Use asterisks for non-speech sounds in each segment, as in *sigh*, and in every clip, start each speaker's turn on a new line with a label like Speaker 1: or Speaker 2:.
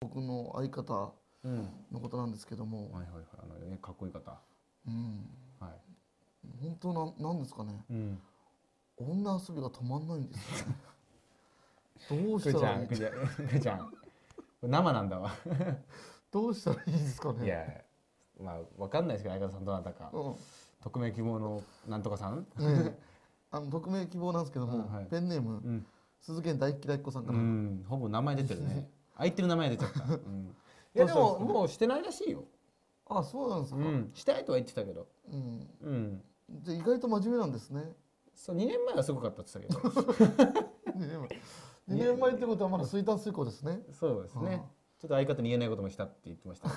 Speaker 1: 僕の相方
Speaker 2: うん。
Speaker 1: のことなんですけども、
Speaker 2: はいはいはい。あのねかっこいい方。
Speaker 1: うん、
Speaker 2: はい。
Speaker 1: 本当なんなんですかね。
Speaker 2: うん。
Speaker 1: 女遊びが止まんないんですよ。ね *laughs* どうしたらいい？
Speaker 2: ゃんくーちゃんくーちゃん。これ生なんだわ。
Speaker 1: どうしたらいいですかね？
Speaker 2: いやまあわかんないですけど相方さんどなたか。
Speaker 1: うん。
Speaker 2: 匿名希望のなんとかさん？
Speaker 1: ねえ。あの匿名希望なんですけども、
Speaker 2: うんはい。
Speaker 1: ペンネーム、
Speaker 2: うん。
Speaker 1: 鈴研大嫌いっ子さんか
Speaker 2: う
Speaker 1: ら、
Speaker 2: ん。ほぼ名前出てるね相手の名前出ちゃった、*laughs* うん、いやでももうしてないらしいよ
Speaker 1: あそうなんですか、
Speaker 2: うん。したいとは言ってたけど。
Speaker 1: うん。
Speaker 2: うん。
Speaker 1: じゃあ意外と真面目なんですね。
Speaker 2: そう2年前はすごかったって言ってたけど。*laughs*
Speaker 1: 2年前。2年前ってことはまだ水炭水耕ですね。
Speaker 2: そうですね。
Speaker 1: あ
Speaker 2: ちょっと相方に言えないこともしたって言ってました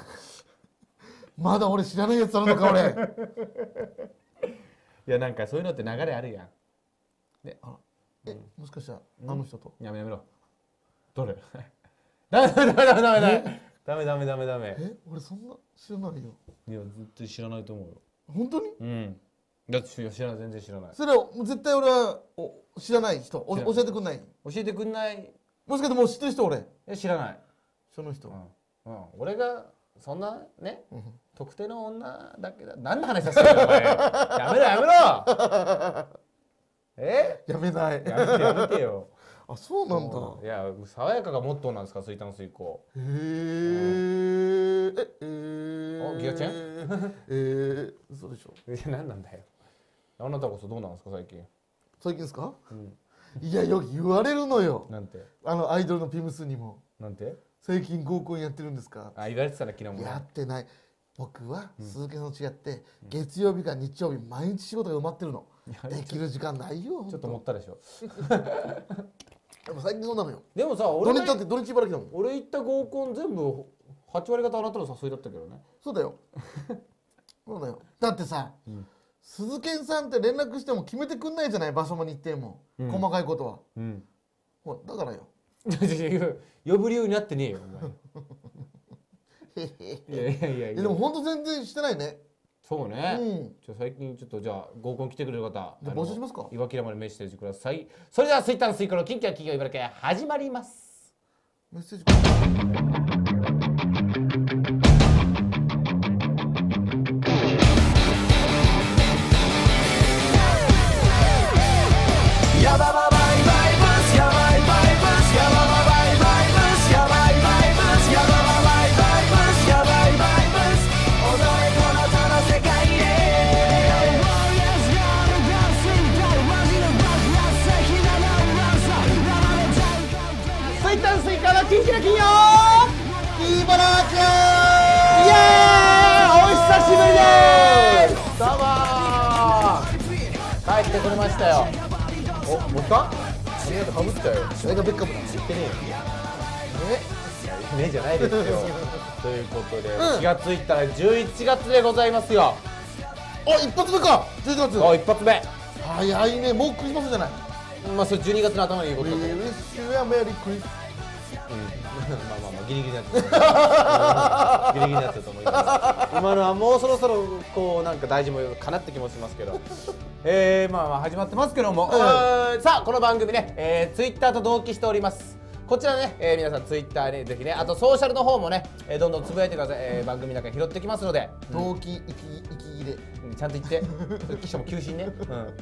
Speaker 2: *laughs*
Speaker 1: まだ俺知らないやつあるのか俺。
Speaker 2: いやなんかそういうのって流れあるやん。で
Speaker 1: あえもしかしたらあの人と、
Speaker 2: やめやめろ。どれダメダメダメダメダメ。ダメダメダメダメ。
Speaker 1: え？俺そんな知らないよ。
Speaker 2: いや絶対知らないと思うよ。
Speaker 1: 本当に？
Speaker 2: うん。だっていや知らない全然知らない。
Speaker 1: それはもう絶対俺はお知らない人。お教えてくんない？
Speaker 2: 教えてくんない。
Speaker 1: もしかしてもう知ってる人俺
Speaker 2: いや知らない。
Speaker 1: その人、
Speaker 2: うん、うん、俺がそんなね
Speaker 1: うん。
Speaker 2: 特定の女だけだ。何の話させてんのお前。*laughs* やめろやめろ。*laughs* え？
Speaker 1: やめない。
Speaker 2: やめてやめてよ
Speaker 1: あそうなんだ。
Speaker 2: いや爽やかがモットーなんですか水炭水耕
Speaker 1: へえええー、
Speaker 2: おギガチェ
Speaker 1: えー、嘘でしょ。
Speaker 2: いや何なんだよ。あなたこそどうなんですか最近。
Speaker 1: 最近ですか？
Speaker 2: うん。
Speaker 1: いやよく言われるのよ。
Speaker 2: なんて？
Speaker 1: あのアイドルのピムスにも。
Speaker 2: なんて？
Speaker 1: 最近合コンやってるんですか？
Speaker 2: あ言われてたな昨日も
Speaker 1: やってない。僕は鈴木さんと違って、月曜日から日曜日毎日仕事が埋まってるの。
Speaker 2: や
Speaker 1: できる時間ないよ
Speaker 2: ちょっと思ったでしょ *laughs*
Speaker 1: 最近そうなのよ。
Speaker 2: でもさ
Speaker 1: 土
Speaker 2: 俺
Speaker 1: だって土日茨城だもん。
Speaker 2: 俺行った合コン全部8割方あなたの誘いだったけどね。
Speaker 1: そうだよ。*laughs* そうだよ。だってさ、
Speaker 2: ん。
Speaker 1: 鈴研さんって連絡しても決めてくんないじゃない？場所も日程も、
Speaker 2: うん。
Speaker 1: 細かいことは。
Speaker 2: うん。
Speaker 1: ほらだからよ。
Speaker 2: 呼ぶ理由になってねえよお前。*laughs* いやいやいやいや。
Speaker 1: えでもほんと全然してないね
Speaker 2: そうね、
Speaker 1: うん。
Speaker 2: じゃあ最近ちょっとじゃあ合コン来てくれる方
Speaker 1: 募集しますか？
Speaker 2: 岩木山にメッセージください。それではすいたんすいこうのキンキラ金曜茨城愛始まります。
Speaker 1: メッセージ
Speaker 3: すいたんすいこうの
Speaker 2: キンキラ金曜
Speaker 1: 茨城愛
Speaker 2: イエーイお久しぶりですどうもー帰ってこれましたよ。おもう一回髪型かぶったよ
Speaker 1: それがベッカムだ
Speaker 2: 言ってねえよねじゃないですよ。ということで、
Speaker 1: うん
Speaker 2: 気がついたら11月でございますよ。
Speaker 1: あ一発目か。11月
Speaker 2: お一発目。
Speaker 1: 早いね。もうクリスマスじゃない。
Speaker 2: まあそれ12月の頭に言うことだと思う。
Speaker 1: ッシュやメリー
Speaker 2: まあまあまあギリギリのやつギリギリのやつだと思います。今のはもうそろそろこうなんか大事もかなって気もしますけどえー、まあまあ始まってますけども、さあこの番組ね、えー、ツイッターと同期しております。こちらね、えー皆さんツイッターにぜひねあとソーシャルの方もね、えーどんどんつぶやいてください、えー番組の中に拾ってきますので、
Speaker 1: 動機息息切れ
Speaker 2: うん。ちゃんと言って。記者も休止ね、うん、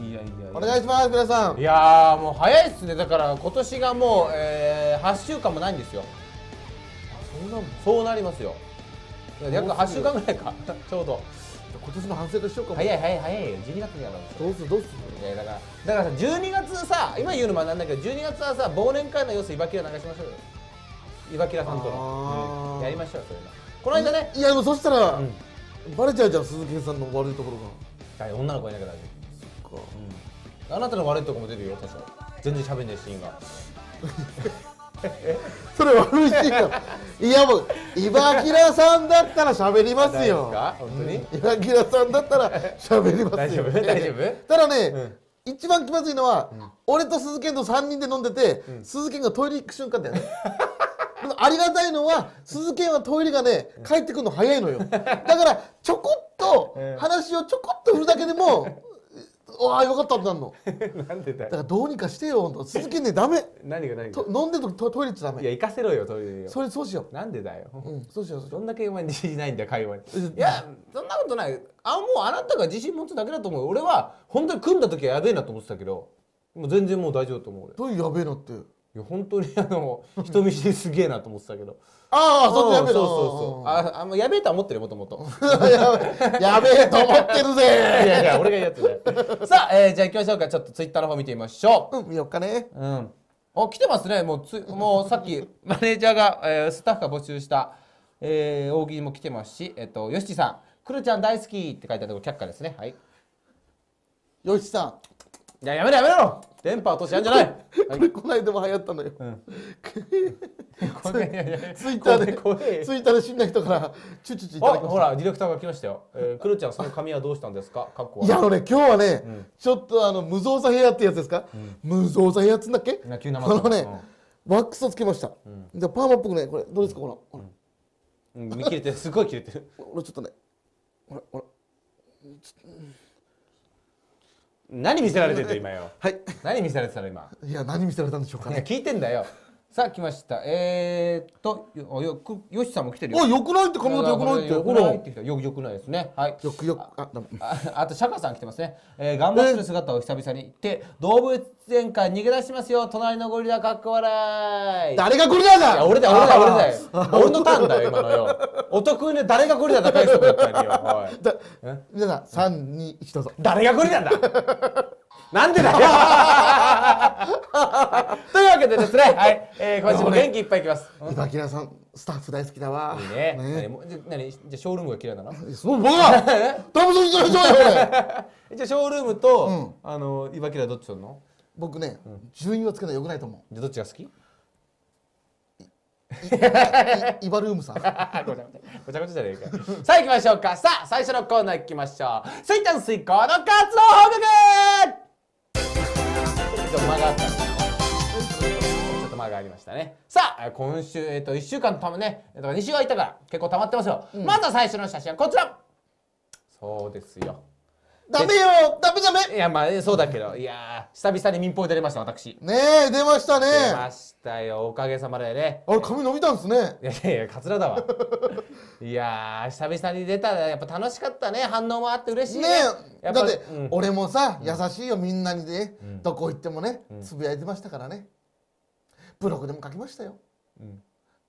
Speaker 2: いやいやいや。
Speaker 1: お願いします皆さん。
Speaker 2: いやーもう早いっすね。だから今年がもう、えー、8週間もないんですよ。
Speaker 1: そうなんだ。
Speaker 2: そうなりますよ。約8週間ぐらいか。*laughs* ちょうど。
Speaker 1: 今年の反省としようかも。
Speaker 2: 早い早い早いよ。12月にやるんですよ。
Speaker 1: どうするどうする？
Speaker 2: いやだからだからさ12月さ今言うのもなんだけど12月はさ忘年会の様子いばきら流しましょう。よいばきらさんとの、うん。やりましょうよそういうの。この間ね。
Speaker 1: いやでもそしたら、
Speaker 2: うん。
Speaker 1: バレちゃうじゃん鈴木さんの悪いところが。
Speaker 2: はい女の子いなきゃ大
Speaker 1: か。
Speaker 2: 夫、あなたの悪いとこも出るよ多少。全然喋んねえシーンが。*laughs*
Speaker 1: それ悪いしよいやもう岩倉さんだったら喋りますよ。
Speaker 2: か？本当に、
Speaker 1: うん。岩倉さんだったら喋りますよ。
Speaker 2: 大丈夫？大丈夫？
Speaker 1: ただね、
Speaker 2: うん。
Speaker 1: 一番気まずいのは、俺と鈴研と3人で飲んでて、鈴研がトイレ行く瞬間だよね。*laughs* ありがたいのは鈴研はトイレがね帰ってくるの早いのよ。だからちょこっと
Speaker 2: うん。
Speaker 1: 話をちょこっと振るだけでも *laughs* ああよかったってなんの？*laughs*
Speaker 2: なんでだよ。
Speaker 1: だからどうにかしてよほんと。鈴木ねダメ。
Speaker 2: 何が何が？
Speaker 1: と飲んでるとトトイレ行っちゃダメ。
Speaker 2: いや行かせろよトイレよ
Speaker 1: それそうしよ
Speaker 2: なんでだよ。
Speaker 1: ううんそうしよう。そうしよ
Speaker 2: どんだけお前自信ないんだよ会話に。いやそんなことない。あもうあなたが自信持つだけだと思う。よ俺は本当に組んだ時はやべえなと思ってたけどもう全然もう大丈夫と思う俺。
Speaker 1: うどういうやべえのって
Speaker 2: いや本当にあの *laughs* 人見知りすげえなと思ってたけど
Speaker 1: ああそっちやべえの
Speaker 2: そうそうそうああもうやべえとは思ってるよもともと
Speaker 1: やべえやべえと思ってる
Speaker 2: いやい
Speaker 1: ぜ
Speaker 2: や俺が言うやつだ *laughs* さあ、えーじゃあ行きましょうかちょっとツイッターの方見てみましょう
Speaker 1: うん見よっかね
Speaker 2: うん。あ、来てますね。もうつ、もうさっき *laughs* マネージャーが、えースタッフが募集した。えー大喜利も来てますし、えっと、よしちさん。くるちゃん大好きって書いてあるとこ却下ですね。はい。
Speaker 1: よしさ
Speaker 2: いや、やめろやめろ。電波落としやんじゃない。
Speaker 1: ん *laughs* これこないだも流行ったのよ *laughs* ツイッターでツイッターで知んない人からチュチュチュいた
Speaker 2: あ、
Speaker 1: だきました
Speaker 2: ほら、ディレクターが来ましたよ。えー、くるちゃん、その髪はどうしたんですか。かっこ
Speaker 1: いやあのね今日はね、
Speaker 2: ん
Speaker 1: ちょっとあの無造作ヘアってやつですか、無造作ヘアっつんだっけ
Speaker 2: な急な
Speaker 1: あのね、ワックスをつけました、じゃあパーマっぽくねこれどうですかほらほら
Speaker 2: うん、見切れてる、すごい切れてる。
Speaker 1: 俺ちょっとねほらほら
Speaker 2: 何見せられてんだ、今よ。
Speaker 1: はい
Speaker 2: 何見せられてたの、今。
Speaker 1: いや何見せられたんでしょうかね
Speaker 2: 聞いてんだよ。さあ、来ました。えーっと、よ、よ、くよしさんも来てるよ。
Speaker 1: およくないって髪型よくないって。
Speaker 2: よくないって人よよくないですね。はい。
Speaker 1: くよくあ
Speaker 2: ああと釈迦さん来てますね、えー、頑張ってる姿を久々に言って動物園から逃げ出しますよ。隣のゴリラかっこ笑い。い
Speaker 1: 誰がゴリラだ？
Speaker 2: や俺だよ俺だよ俺だよ。俺のターンだよ今のよ。お得意で誰がゴリラだかい人だったのよ *laughs*
Speaker 1: 皆さん三二一どうぞ。
Speaker 2: 誰がゴリラだ？なんでだよ。*laughs* というわけでですねはい、えー、今週も元気いっぱいいきます。
Speaker 1: 今木さんスタッフ大好きだわ。
Speaker 2: いいね。
Speaker 1: ね。
Speaker 2: 何もじゃ何？じゃあショールームが嫌いなの？
Speaker 1: そう僕は。*laughs* ダメそうしましょうよ俺
Speaker 2: じゃあショールームと、
Speaker 1: うん。
Speaker 2: あのいわきらどっち取るの？
Speaker 1: 僕ね順位はつけないよくないと思
Speaker 2: じゃあどっちが好き？
Speaker 1: うイバルームさん。*laughs*
Speaker 2: ごちゃごちゃじゃねえか。さあ行きましょうか。さあ最初のコーナー行きましょう。水炭水耕の活動報告と間があったんですねちょっと間がありましたね。さあ今週えっ、と1週間たまねだから2週空いたから結構溜まってますよ、まずは最初の写真はこちら。そうですよ
Speaker 1: ダメよダメダメ。
Speaker 2: いやまあそうだけど。いやー久々に民放で出ました私。
Speaker 1: ねえ出ましたね。
Speaker 2: 出ましたよ。おかげさまでね。
Speaker 1: あれ髪伸びたんですね。
Speaker 2: いやいやいやカツラだわいやー久々に出たらやっぱ楽しかったね反応もあって嬉しいね
Speaker 1: ね
Speaker 2: やっぱ
Speaker 1: えだって、
Speaker 2: うん
Speaker 1: 俺もさ優しいよみんなにね、
Speaker 2: ん
Speaker 1: どこ行ってもねつぶやいてましたからねブログでも書きましたよ、
Speaker 2: ん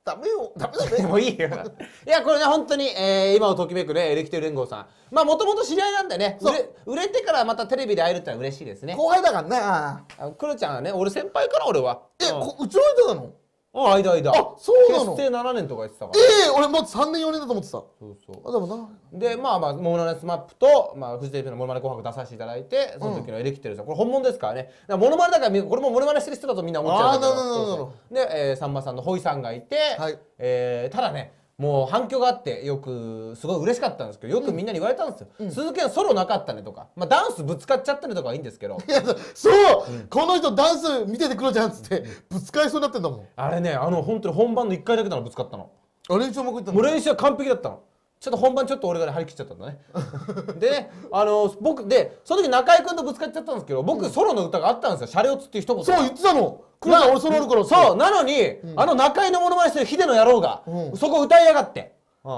Speaker 1: ダメよ。ダメダメ *laughs*
Speaker 2: もういいよ。いやこれね本当に、えー今をときめくねエレキテル連合さん。まあもともと知り合いなんでね。売れ売れてからまたテレビで会えるってのは嬉しいですね。
Speaker 1: 後輩だからな
Speaker 2: あクロちゃんはね俺先輩から俺は。
Speaker 1: え、
Speaker 2: うん。
Speaker 1: こうちの人なの？
Speaker 2: あ間間。
Speaker 1: あそうなの？
Speaker 2: 結成7年とか言ってたから。
Speaker 1: ええ俺まず3年4年だと思ってた。
Speaker 2: そうそう。
Speaker 1: あでもな。
Speaker 2: でまあまあモノマネスマップと、まあ、フジテレビのモノマネ紅白出させていただいてその時のエレキテルさん、これ本物ですからね。モノマネだからみこれもモノマネしてる人だとみんな思っちゃうんだけど
Speaker 1: あーなるほど。
Speaker 2: で、えーさんまさんのホイさんがいて、
Speaker 1: はい。
Speaker 2: えーただねもう反響があってよくすごい嬉しかったんですけどよくみんなに言われたんですよ、鈴木はソロなかったねとか、まあ、ダンスぶつかっちゃったねとかはいいんですけど。*laughs*
Speaker 1: いやそう、この人ダンス見ててくるじゃんっつって。ぶつかりそうになってんだもん。
Speaker 2: あれねあの本当に本番の1回だけなのぶつかったの。
Speaker 1: あ練習も行った
Speaker 2: もう
Speaker 1: の
Speaker 2: 練習は完璧だったの。ちょっと本番ちょっと俺がね張り切っちゃったんだね。*laughs* でねあの僕でその時中居君とぶつかっちゃったんですけど僕、ソロの歌があったんですよ「シャレオツ」っていう一言
Speaker 1: そう言ってたのくるちゃん。俺それあるから
Speaker 2: そうなのに、あの中居のモノマネしてるヒデの野郎が、
Speaker 1: うん。
Speaker 2: そこ歌いやがって、う
Speaker 1: うん。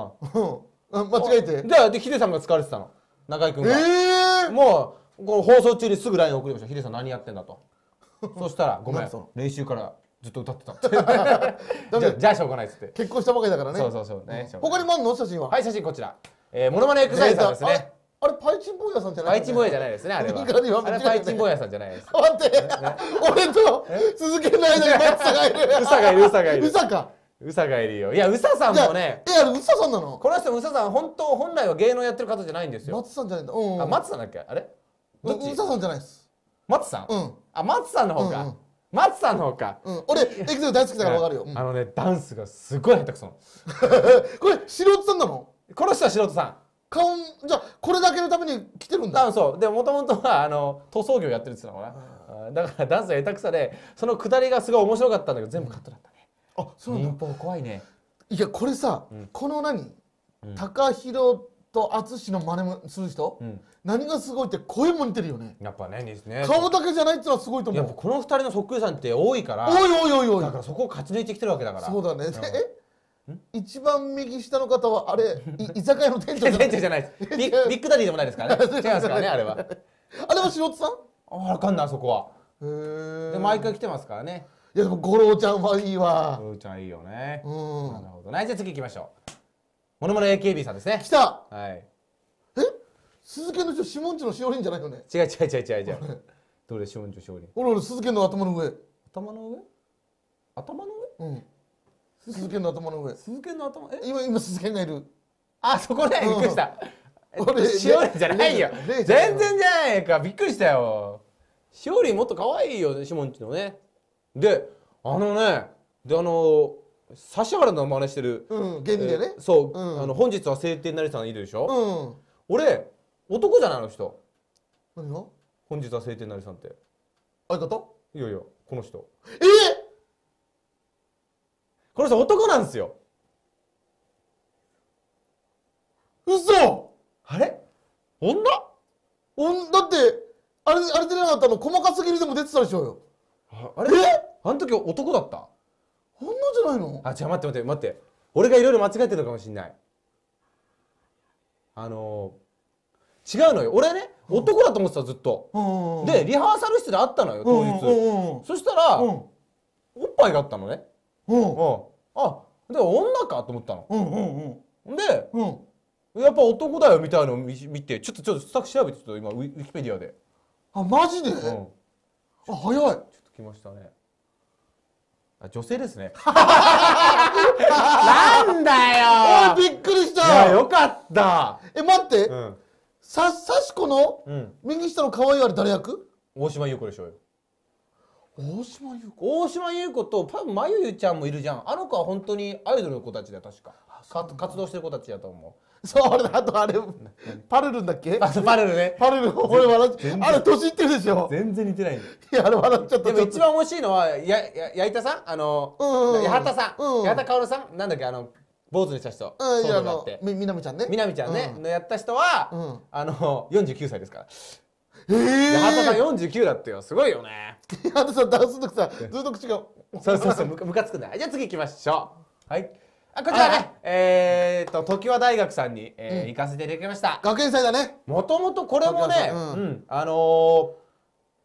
Speaker 1: あ間違えて。
Speaker 2: ん、ででヒデさんが使われてたの。中居君
Speaker 1: え
Speaker 2: が、
Speaker 1: え
Speaker 2: もうこの放送中にすぐ LINE 送りました。ヒデさん何やってんだと。*laughs* そしたら「ごめん。練習からずっと歌ってた」っ *laughs* てじゃあじゃあしょうがないっつって、
Speaker 1: 結婚したばかりだからね。
Speaker 2: そうそうそう。ね、うがない。
Speaker 1: 他にもあんの？写真は。
Speaker 2: はい写真こちら、えー、モノマネエクサイズさんですね
Speaker 1: ああれパイチン坊やさんじゃない
Speaker 2: パイチンボヤじゃないですねあれは。あれはパイチンボヤさんじゃないです。
Speaker 1: 待って俺と鈴木の間に松さんがいる。
Speaker 2: ウサがいるウサがいる。
Speaker 1: ウサか？
Speaker 2: ウサがいるよ。いやウサさんもね
Speaker 1: えあれウサさんなの？
Speaker 2: この人もウサさん本当本来は芸能やってる方じゃないんですよ。
Speaker 1: 松さんじゃないんだ。うん
Speaker 2: あ松さんだっけ？あれ？どっち？
Speaker 1: ウサさんじゃないです。
Speaker 2: 松さん？
Speaker 1: うん。
Speaker 2: あ松さんの方か。
Speaker 1: うんうん。
Speaker 2: 松さんの方か。
Speaker 1: うん。俺エクセル大好きだからわかるよ。うん。
Speaker 2: あのねダンスがすごい下手くそなの。*laughs*
Speaker 1: これ素人さんなの？
Speaker 2: この人は素人さん
Speaker 1: 顔じゃあこれだけのために来てるんだ。
Speaker 2: そう。でもともとはあの塗装業やってるって言ってたのかな。あだからダンスが下手くそでそのくだりがすごい面白かったんだけど全部カットだったね。
Speaker 1: あそうなんだ。
Speaker 2: 民放怖いね。
Speaker 1: いやこれさこの何？高弘と淳の真似もする人、
Speaker 2: ん。
Speaker 1: 何がすごいって声も似てるよね。
Speaker 2: やっぱねですね。
Speaker 1: 顔だけじゃないってのはすごいと思う。
Speaker 2: やっぱこの二人のそっくりさんって多いから
Speaker 1: おいおいおいおい。
Speaker 2: だからそこを勝ち抜いてきてるわけだから。
Speaker 1: そうだね。でえ？一番右下の方はあれい *laughs* 居酒屋の店長じゃない？
Speaker 2: 店長じゃないです。ビッビッグダディでもないですからね。*laughs* 違いますからねあれは。
Speaker 1: あれは。素人さん？
Speaker 2: あわかんないあそこは。
Speaker 1: へえ
Speaker 2: で毎回来てますからね。
Speaker 1: いやでも五郎ちゃんはいいわ。
Speaker 2: うーちゃんいいよね。
Speaker 1: うん。
Speaker 2: なるほど。ねじゃあ次行きましょう。モノマネ AKB さんですね。
Speaker 1: 来た。
Speaker 2: はい。
Speaker 1: え？鈴研の人下んちのしおりんじゃないよね？
Speaker 2: 違う違う違う違う違う。どれしおんじょしおりん
Speaker 1: 鈴研の頭の上。
Speaker 2: 頭の上？頭の上？
Speaker 1: うん鈴研の頭の上。
Speaker 2: 鈴木の頭？え？
Speaker 1: 今今鈴研がいる。
Speaker 2: あそこね。びっくりした。*laughs*
Speaker 1: 俺
Speaker 2: しおりんじゃないよ。
Speaker 1: ねね
Speaker 2: 全然じゃないか。びっくりしたよ。しおりんもっと可愛いよしもんちのね。であのねであの指原の真似してる。
Speaker 1: うん芸人でね。
Speaker 2: えーそう、
Speaker 1: うん。
Speaker 2: あの本日は晴天なりさんいるでしょ、
Speaker 1: うん。
Speaker 2: 俺男じゃないあの人。
Speaker 1: 何が？
Speaker 2: 本日は晴天なりさんって。
Speaker 1: 相方？
Speaker 2: いやいやこの人。
Speaker 1: え
Speaker 2: この人男なんですよ。
Speaker 1: 嘘！
Speaker 2: あれ？女？
Speaker 1: おんだってあれあれ出なかったの？細かすぎるでも出てたでしょうよ。
Speaker 2: ああれ？
Speaker 1: え？
Speaker 2: あの時男だった？
Speaker 1: 女じゃないの？
Speaker 2: あ違う待って待って待って。俺がいろいろ間違えてるかもしんない。あのー、違うのよ。俺ね男だと思ってたずっと。
Speaker 1: うん
Speaker 2: でリハーサル室で会ったのよ当日、
Speaker 1: うんうん
Speaker 2: そしたら、
Speaker 1: うん。
Speaker 2: おっぱいがあったのね
Speaker 1: うん。
Speaker 2: うん。あで女かと思ったの。
Speaker 1: うんうんうん。
Speaker 2: で
Speaker 1: うん。
Speaker 2: やっぱ男だよみたいなのを見見てちょっとちょっとスタッフ調べてちょっと今ウィウィキペディアで、
Speaker 1: あマジで、
Speaker 2: うん、ちょ
Speaker 1: あ早い。
Speaker 2: っと来ましたね。あ女性ですね。*laughs* なんだよ。
Speaker 1: おいびっくりし
Speaker 2: いや
Speaker 1: た
Speaker 2: よかった。
Speaker 1: え待って、
Speaker 2: うん。
Speaker 1: ささしこの
Speaker 2: うん。
Speaker 1: 右下の可愛いあれ誰役？
Speaker 2: 大島優子でしょうよ
Speaker 1: 大島優子。
Speaker 2: 大島優子と多分まゆゆちゃんもいるじゃん。あの子は本当にアイドルの子たちだよ確か。か活動してる子たちだと思
Speaker 1: そうあれあとあれ *laughs* パルルンだっけ？
Speaker 2: うあとパレルね。
Speaker 1: パルルン俺笑っ
Speaker 2: 全然。
Speaker 1: あれ年いってるでしょ？
Speaker 2: 全然似てない
Speaker 1: いやあれ笑っちゃった。
Speaker 2: でも一番面白いのはやや矢板さん？あの、
Speaker 1: うんうんうん。
Speaker 2: 八幡さん、
Speaker 1: うん
Speaker 2: 八幡薫さん？なんだっけ？あの坊主にした人。
Speaker 1: うんいやみみなみちゃんね。
Speaker 2: みなみちゃんね、
Speaker 1: うん。
Speaker 2: のやった人は、
Speaker 1: うん。
Speaker 2: あの49歳ですから
Speaker 1: ええ
Speaker 2: で八幡さん49だってよ。すごいよね。
Speaker 1: あとさダンスの時さずっと口が。
Speaker 2: そうそうそうむかむかつくんだじゃあ次行きましょう。はい。あこちらね。えー、っと常盤大学さんに、えー行かせていただきました。
Speaker 1: 学園祭だね。
Speaker 2: もともとこれもね、
Speaker 1: 常盤さん。
Speaker 2: う
Speaker 1: うん。ん
Speaker 2: あのー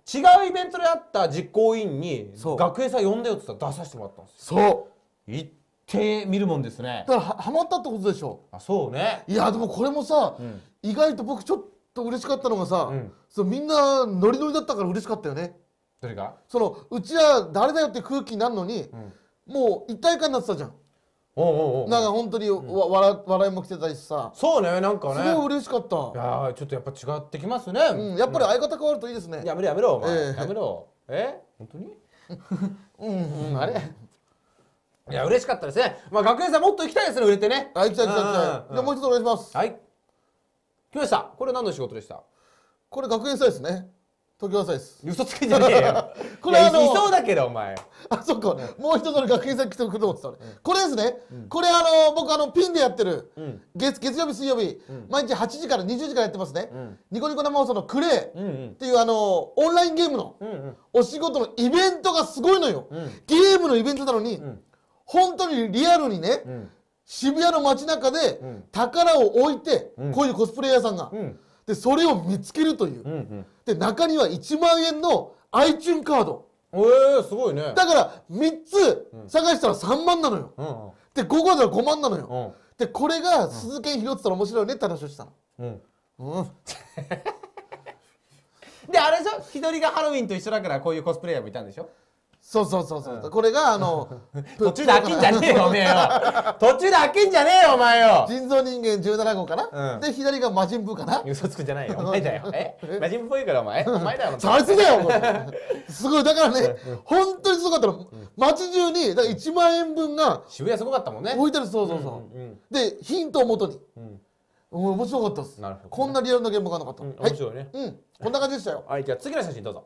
Speaker 2: 違うイベントであった実行委員に
Speaker 1: そう。
Speaker 2: 学園祭呼んでよって言ったら出させてもらったんですよ。
Speaker 1: そう。
Speaker 2: 行ってみるもんですね
Speaker 1: だからはハマったってことでしょ
Speaker 2: あそうね
Speaker 1: いやでもこれもさ、
Speaker 2: ん
Speaker 1: 意外と僕ちょっと嬉しかったのがさ、
Speaker 2: うん。
Speaker 1: そうみんなノリノリだったから嬉しかったよね。
Speaker 2: どれが？
Speaker 1: そのうちは誰だよって空気になるのに、もう一体感になってたじゃん、
Speaker 2: おうおうおう
Speaker 1: なんか本当にわ笑笑いも来てたしさ。
Speaker 2: そうねなんか
Speaker 1: す
Speaker 2: ね
Speaker 1: ごい嬉しかった、
Speaker 2: いやーちょっとやっぱ違ってきますね、
Speaker 1: うん、やっぱり相方変わるといいですね、
Speaker 2: やめろやめろお前、
Speaker 1: ええ。
Speaker 2: やめろ。え？本当に？*laughs*
Speaker 1: うん。
Speaker 2: うんあれ？いや嬉しかったですね。まあ学園祭もっと行きたいですね売れてね。
Speaker 1: あ行きたい行きたい行きたい。
Speaker 2: うん。
Speaker 1: じゃあもう一つお願いします。
Speaker 2: はい来ました。これ何の仕事でした？
Speaker 1: これ学園祭ですね。時和祭です。
Speaker 2: 嘘つきじゃねえよ。*laughs*
Speaker 1: これあの
Speaker 2: いそうだけどお前。
Speaker 1: あそっか、もう一つの学園祭来てくると思ってた俺、これですね、これあの僕あのピンでやってる、
Speaker 2: ん。
Speaker 1: 月月曜日水曜日、毎日8時から20時からやってますね、
Speaker 2: ん。
Speaker 1: ニコニコ生放送のクレイ、
Speaker 2: うんうん。
Speaker 1: っていうあのオンラインゲームの
Speaker 2: うんうん。
Speaker 1: お仕事のイベントがすごいのよ、
Speaker 2: ん。
Speaker 1: ゲームのイベントなのに、
Speaker 2: ん。
Speaker 1: 本当にリアルにね、
Speaker 2: ん
Speaker 1: 渋谷の街中で
Speaker 2: ん。
Speaker 1: 宝を置いて、
Speaker 2: ん。
Speaker 1: こういうコスプレイヤーさんが、
Speaker 2: うん。
Speaker 1: でそれを見つけるという、で中には1万円の iTune カード。
Speaker 2: えー、すごいね。
Speaker 1: だから3つ探したら3万なのよ、で5個だったら5万なのよ、
Speaker 2: うん。
Speaker 1: でこれが鈴研拾ってたら面白いよねって話をしたの。
Speaker 2: うん。
Speaker 1: うん。*laughs*
Speaker 2: であれでしょ？日取りがハロウィンと一緒だからこういうコスプレイヤーもいたんでしょ？
Speaker 1: そうそうそうそう、これがあの *laughs*
Speaker 2: 途中で飽きんじゃねえよおめえよ。*laughs* 途中で飽きんじゃねえよお前よ。
Speaker 1: 人造人間17号かな、
Speaker 2: うん。
Speaker 1: で左が魔人ブーかな？
Speaker 2: 嘘つくんじゃないよ。*laughs* お前だよ。え？マジンっぽいからお前？お前だよ
Speaker 1: あいつだよすごい。だからね本当にすごかったの。街中にだから1万円分が
Speaker 2: 渋谷すごかったもんね。
Speaker 1: 置いてある。そうそうそう、
Speaker 2: うんうん
Speaker 1: でヒントをもとに、
Speaker 2: ん。
Speaker 1: うん面白かったです。
Speaker 2: なるほど
Speaker 1: こんなリアルなゲームがなかった、
Speaker 2: 面白いね。
Speaker 1: うん。こんな感じでしたよ。
Speaker 2: はいじゃあ次の写真どうぞ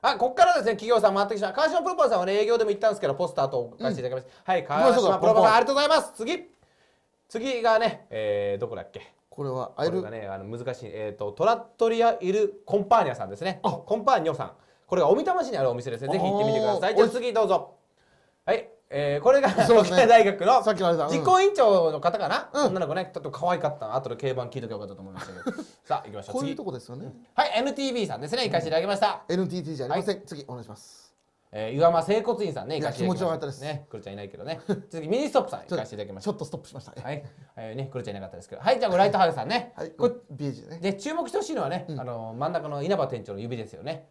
Speaker 2: あこっからですね企業さん回ってきた。川島プロパーさんはね営業でも行ったんですけどポスターと書かせていただきました、はい川島プロパ
Speaker 1: ンポン。
Speaker 2: ありがとうございます。次。次がねえー、どこだっけ？
Speaker 1: ここれはア
Speaker 2: これ
Speaker 1: イル
Speaker 2: がねあの難しいえっ、とトラットリア・イル・コンパーニャさんですね。コンパーニョさん。これがおみたま市にあるお店ですね。ぜひ行ってみてください。
Speaker 1: おー。
Speaker 2: じゃあ次どうぞ。はいえー、これが
Speaker 1: ね。
Speaker 2: 沖縄大学の実行委員長の方かな、
Speaker 1: うん。
Speaker 2: 女の子ねちょっと可愛かった後で競馬聞いとけばよかったと思いましたけど。*laughs* さあ行きましょう。次。
Speaker 1: こういうとこですよね。
Speaker 2: はい NTV さんですね行かせていただきました、
Speaker 1: NTT じゃありません。次お願いします。
Speaker 2: えー、岩間整骨院さんね行かせていただきました。
Speaker 1: 気持ちよかったです。
Speaker 2: ねクロちゃんいないけどね。次ミニストップさん行かせていただきました。
Speaker 1: ちょっとストップしました
Speaker 2: はい、えー、ねクロちゃんいなかったですけど。はいじゃあライトハウスさんね。
Speaker 1: はい。
Speaker 2: これ
Speaker 1: BG ね。
Speaker 2: で注目してほしいのはね、あの真ん中の稲葉店長の指ですよね。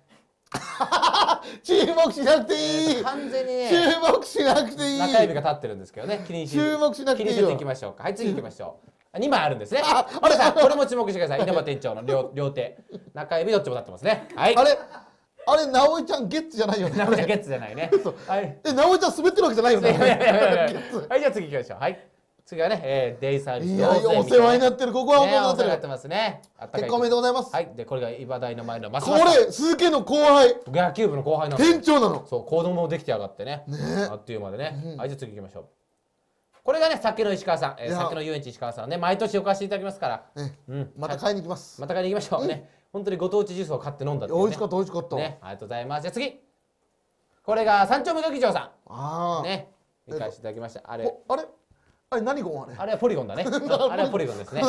Speaker 2: *laughs*
Speaker 1: 注目しなくていい。
Speaker 2: 完全にね。
Speaker 1: 注目しなくていい。
Speaker 2: 中指が立ってるんですけどね。気にし
Speaker 1: 注目しなくていいよ
Speaker 2: 気にせていきましょうか。はい次行きましょう。*laughs* あ2枚あるんですね。
Speaker 1: あ
Speaker 2: あれさんこれも注目してください。稲葉店長の両 *laughs* 両手。中指どっちも立ってますね。はい。
Speaker 1: あれあれ直江ちゃんゲッツじゃないよね。
Speaker 2: ナメちゃんゲッツじゃないね。はい。
Speaker 1: え直江ちゃん滑ってるわけじゃないよ
Speaker 2: いやいやいやいや。い
Speaker 1: ね
Speaker 2: やはいじゃあ次行きましょう。はい次はね、えー、デイサービス
Speaker 1: いやお世話になってるここはお世
Speaker 2: ね
Speaker 1: 話になってる
Speaker 2: ってますね。
Speaker 1: 結婚おめでとうございます。
Speaker 2: はい。でこれが茨大の前のマス
Speaker 1: これ鈴木の後輩。
Speaker 2: 野球部の後輩なんですよ
Speaker 1: 店長なの。
Speaker 2: そう子供もできてやがってね。
Speaker 1: ね。
Speaker 2: あっという間でね、はいじゃあ次行きましょう。これがね酒の石川さん、えー、酒の遊園地石川さんね毎年お貸しいただきますから、
Speaker 1: ね。
Speaker 2: うん、
Speaker 1: また買いに行きます。
Speaker 2: また買いに行きましょう、ね。本当にご当地ジュースを買って飲んだってね、
Speaker 1: 美味しかった美味しかった。
Speaker 2: ね。ありがとうございます。じゃあ次。これが三丁目劇場さ
Speaker 1: ああ
Speaker 2: んね。行かせていただきました。あれ。
Speaker 1: おあれ？あれ何ゴンあれ？
Speaker 2: あれはポリゴンだね。*laughs* あれはポリゴンですね。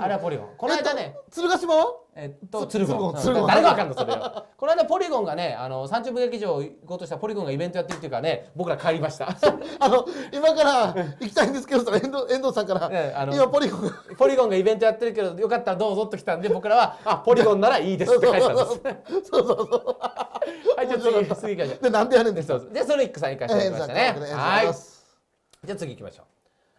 Speaker 1: あ
Speaker 2: れはポリゴン。この間ね、
Speaker 1: 鶴ヶ島は？
Speaker 2: えっと、ツルゴン。
Speaker 1: ツルゴン
Speaker 2: うん誰がわかんのそれよ。この間ポリゴンがね、あの三丁目劇場を行こうとしたポリゴンがイベントやってるっていうからね、僕ら帰りました。*laughs*
Speaker 1: あの今から行きたいんですけど遠藤遠藤さんから。
Speaker 2: ええあの
Speaker 1: 今ポリゴンが。
Speaker 2: ポリゴンがイベントやってるけどよかったらどうぞと来たんで僕らはあポリゴンならいいですって帰ったんです。
Speaker 1: そうそうそう。
Speaker 2: はいじゃあ次次行きましょう。
Speaker 1: でなんでやるんです
Speaker 2: でソニックさん行かせていただきましたね。
Speaker 1: ええ
Speaker 2: はい。
Speaker 1: はい。
Speaker 2: じゃあ次行きましょう。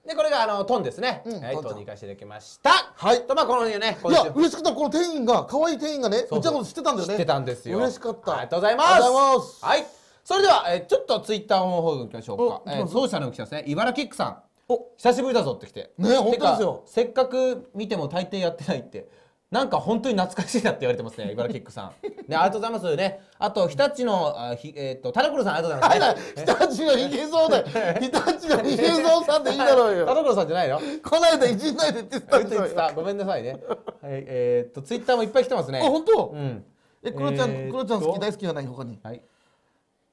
Speaker 2: でこれがあのトンですね。はい
Speaker 1: うんトンちゃん
Speaker 2: トンに行かせていただきました。
Speaker 1: はい
Speaker 2: とまあこのようにね
Speaker 1: いや嬉しかったこの店員が可愛い店員がね
Speaker 2: そうう
Speaker 1: ちのこと知ってたんだよね
Speaker 2: 知ってたんですよ。
Speaker 1: 嬉しかった
Speaker 2: ありがとうございます。
Speaker 1: ありがとうございます
Speaker 2: はい。それでは、えーちょっとツイッターの方行きましょうか
Speaker 1: お。
Speaker 2: えー、ソーシャルの来たですね。茨城キックさん。
Speaker 1: お
Speaker 2: 久しぶりだぞって来て。
Speaker 1: ね本当ですよ
Speaker 2: せっかく見ても大抵やってないって。なんか本当に懐かしいなって言われてますね、*laughs* 茨城キックさん。ね、ありがとうございますね。あと、日立の、あひえっ、と、田所さん、ありがとうございます、ね。
Speaker 1: 日立のひげそうだよ *laughs* 日立のひげそうさんでいいだろう
Speaker 2: 田
Speaker 1: よ
Speaker 2: 所さんじゃないの？
Speaker 1: この間一日内でって言ってた
Speaker 2: 言ってたごめんなさいね。はい、えーっと、ツイッターもいっぱい来てますね。
Speaker 1: あ本当？
Speaker 2: うん。
Speaker 1: えクロちゃんクロちゃん好き大好きじゃない他に？
Speaker 2: はい。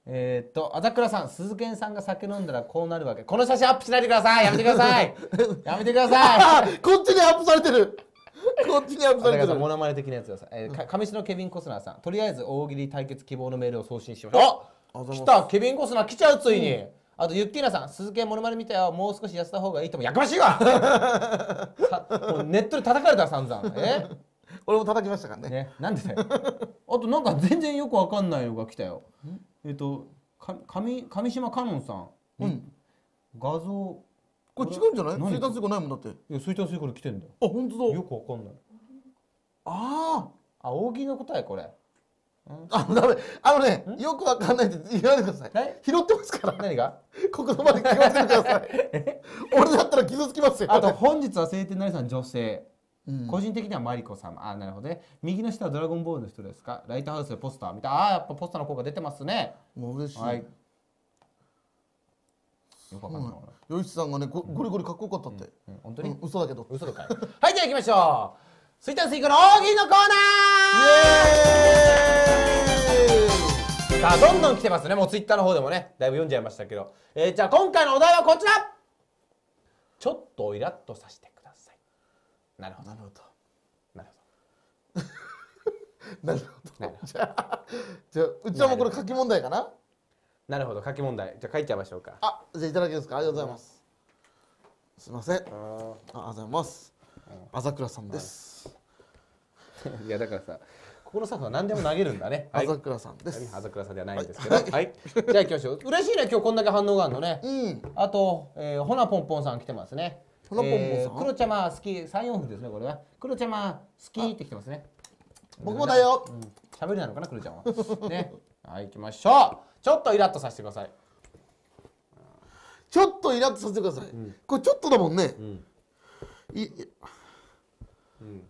Speaker 2: えーっと、あざくらさん、鈴賢さんが酒飲んだらこうなるわけ。この写真アップしないでください。やめてください。*laughs* やめてください。
Speaker 1: あこっちにアップされてる *laughs* こっちにアップされてる
Speaker 2: モノマネ的なやつください。えー、か上白ケビン・コスナーさん、とりあえず大喜利対決希望のメールを送信しました。あ来た、ケビン・コスナー来ちゃう、ついに。あと、ユッティーナさん、鈴賢モノマネ見たよ。もう少し痩せた方がいいとも。やかましいわさもうネットで叩かれた、散々。え？*laughs*
Speaker 1: 俺も叩きましたからね
Speaker 2: ね、なんでだよ。あとなんか全然よくわかんないのが来たよ。えっ、と、か上上島香音さん。
Speaker 1: うん
Speaker 2: 画像。
Speaker 1: これ違うんじゃない？
Speaker 2: 何？
Speaker 1: 生活がないもんだって
Speaker 2: いや、そういったそうこれ来てんだよ。
Speaker 1: あ本当だ
Speaker 2: よくわかんない。
Speaker 1: あ
Speaker 2: あ、大喜利の答えこれ。
Speaker 1: ああダメあのねよくわかんないって言わないでください
Speaker 2: え？
Speaker 1: 拾ってますから
Speaker 2: 何が？
Speaker 1: ここまで気をつけてください *laughs* 俺だったら傷つきますよ
Speaker 2: あと、本日は晴天なりさん女性。
Speaker 1: うん
Speaker 2: 個人的にはマリコさん。あ、なるほどね。右の下はドラゴンボールの人ですか？ライトハウスでポスター見た。あー、やっぱポスターの効果出てますね。
Speaker 1: もう嬉しい、
Speaker 2: はい。よくわかんない。
Speaker 1: さんがねゴゴリゴリかっこよかったって、
Speaker 2: うん本当に？
Speaker 1: うん、嘘だけど
Speaker 2: 嘘とかい。*laughs* はい、じゃあ行きましょう。スイタンスイクの大喜利のコーナー
Speaker 1: イエーイ
Speaker 2: さあ、どんどん来てますね。もうツイッターの方でもね、だいぶ読んじゃいましたけど。えーじゃあ今回のお題はこちらちょっとイラッとさせてください。なるほど。
Speaker 1: なるほど *laughs* なるほ
Speaker 2: ど。なるほど。
Speaker 1: どじゃあじゃあうちはもうこれ書き問題かな？
Speaker 2: なるほど。書き問題。じゃあ書いちゃいましょうか。
Speaker 1: あじゃあいただけますか？ありがとうございますすいませんあ
Speaker 2: あ
Speaker 1: ありがとうございます朝倉さんです
Speaker 2: ー *laughs* いや、だからさ、ここのスタッフは何でも投げるんだね。*laughs* はい。
Speaker 1: 朝倉さんです
Speaker 2: あざくらさんではないんですけど。*laughs* はい。じゃあ行きましょう。嬉しいね、今日こんだけ反応があるのね。
Speaker 1: うん
Speaker 2: あと、えー、ほなぽんぽんさん来てますね。
Speaker 1: ほなぽんぽんさん？
Speaker 2: えー黒ちゃま好き、三四分ですね、これは。黒ちゃま好きって来てますね。
Speaker 1: 僕もだよ
Speaker 2: うん。喋りなのかな、黒ちゃんは。ね。はい、行きましょう。ちょっとイラッとさせてください。
Speaker 1: ちょっとイラッとさせてください、これちょっとだもんね、
Speaker 2: ん。
Speaker 1: いい。
Speaker 2: うん。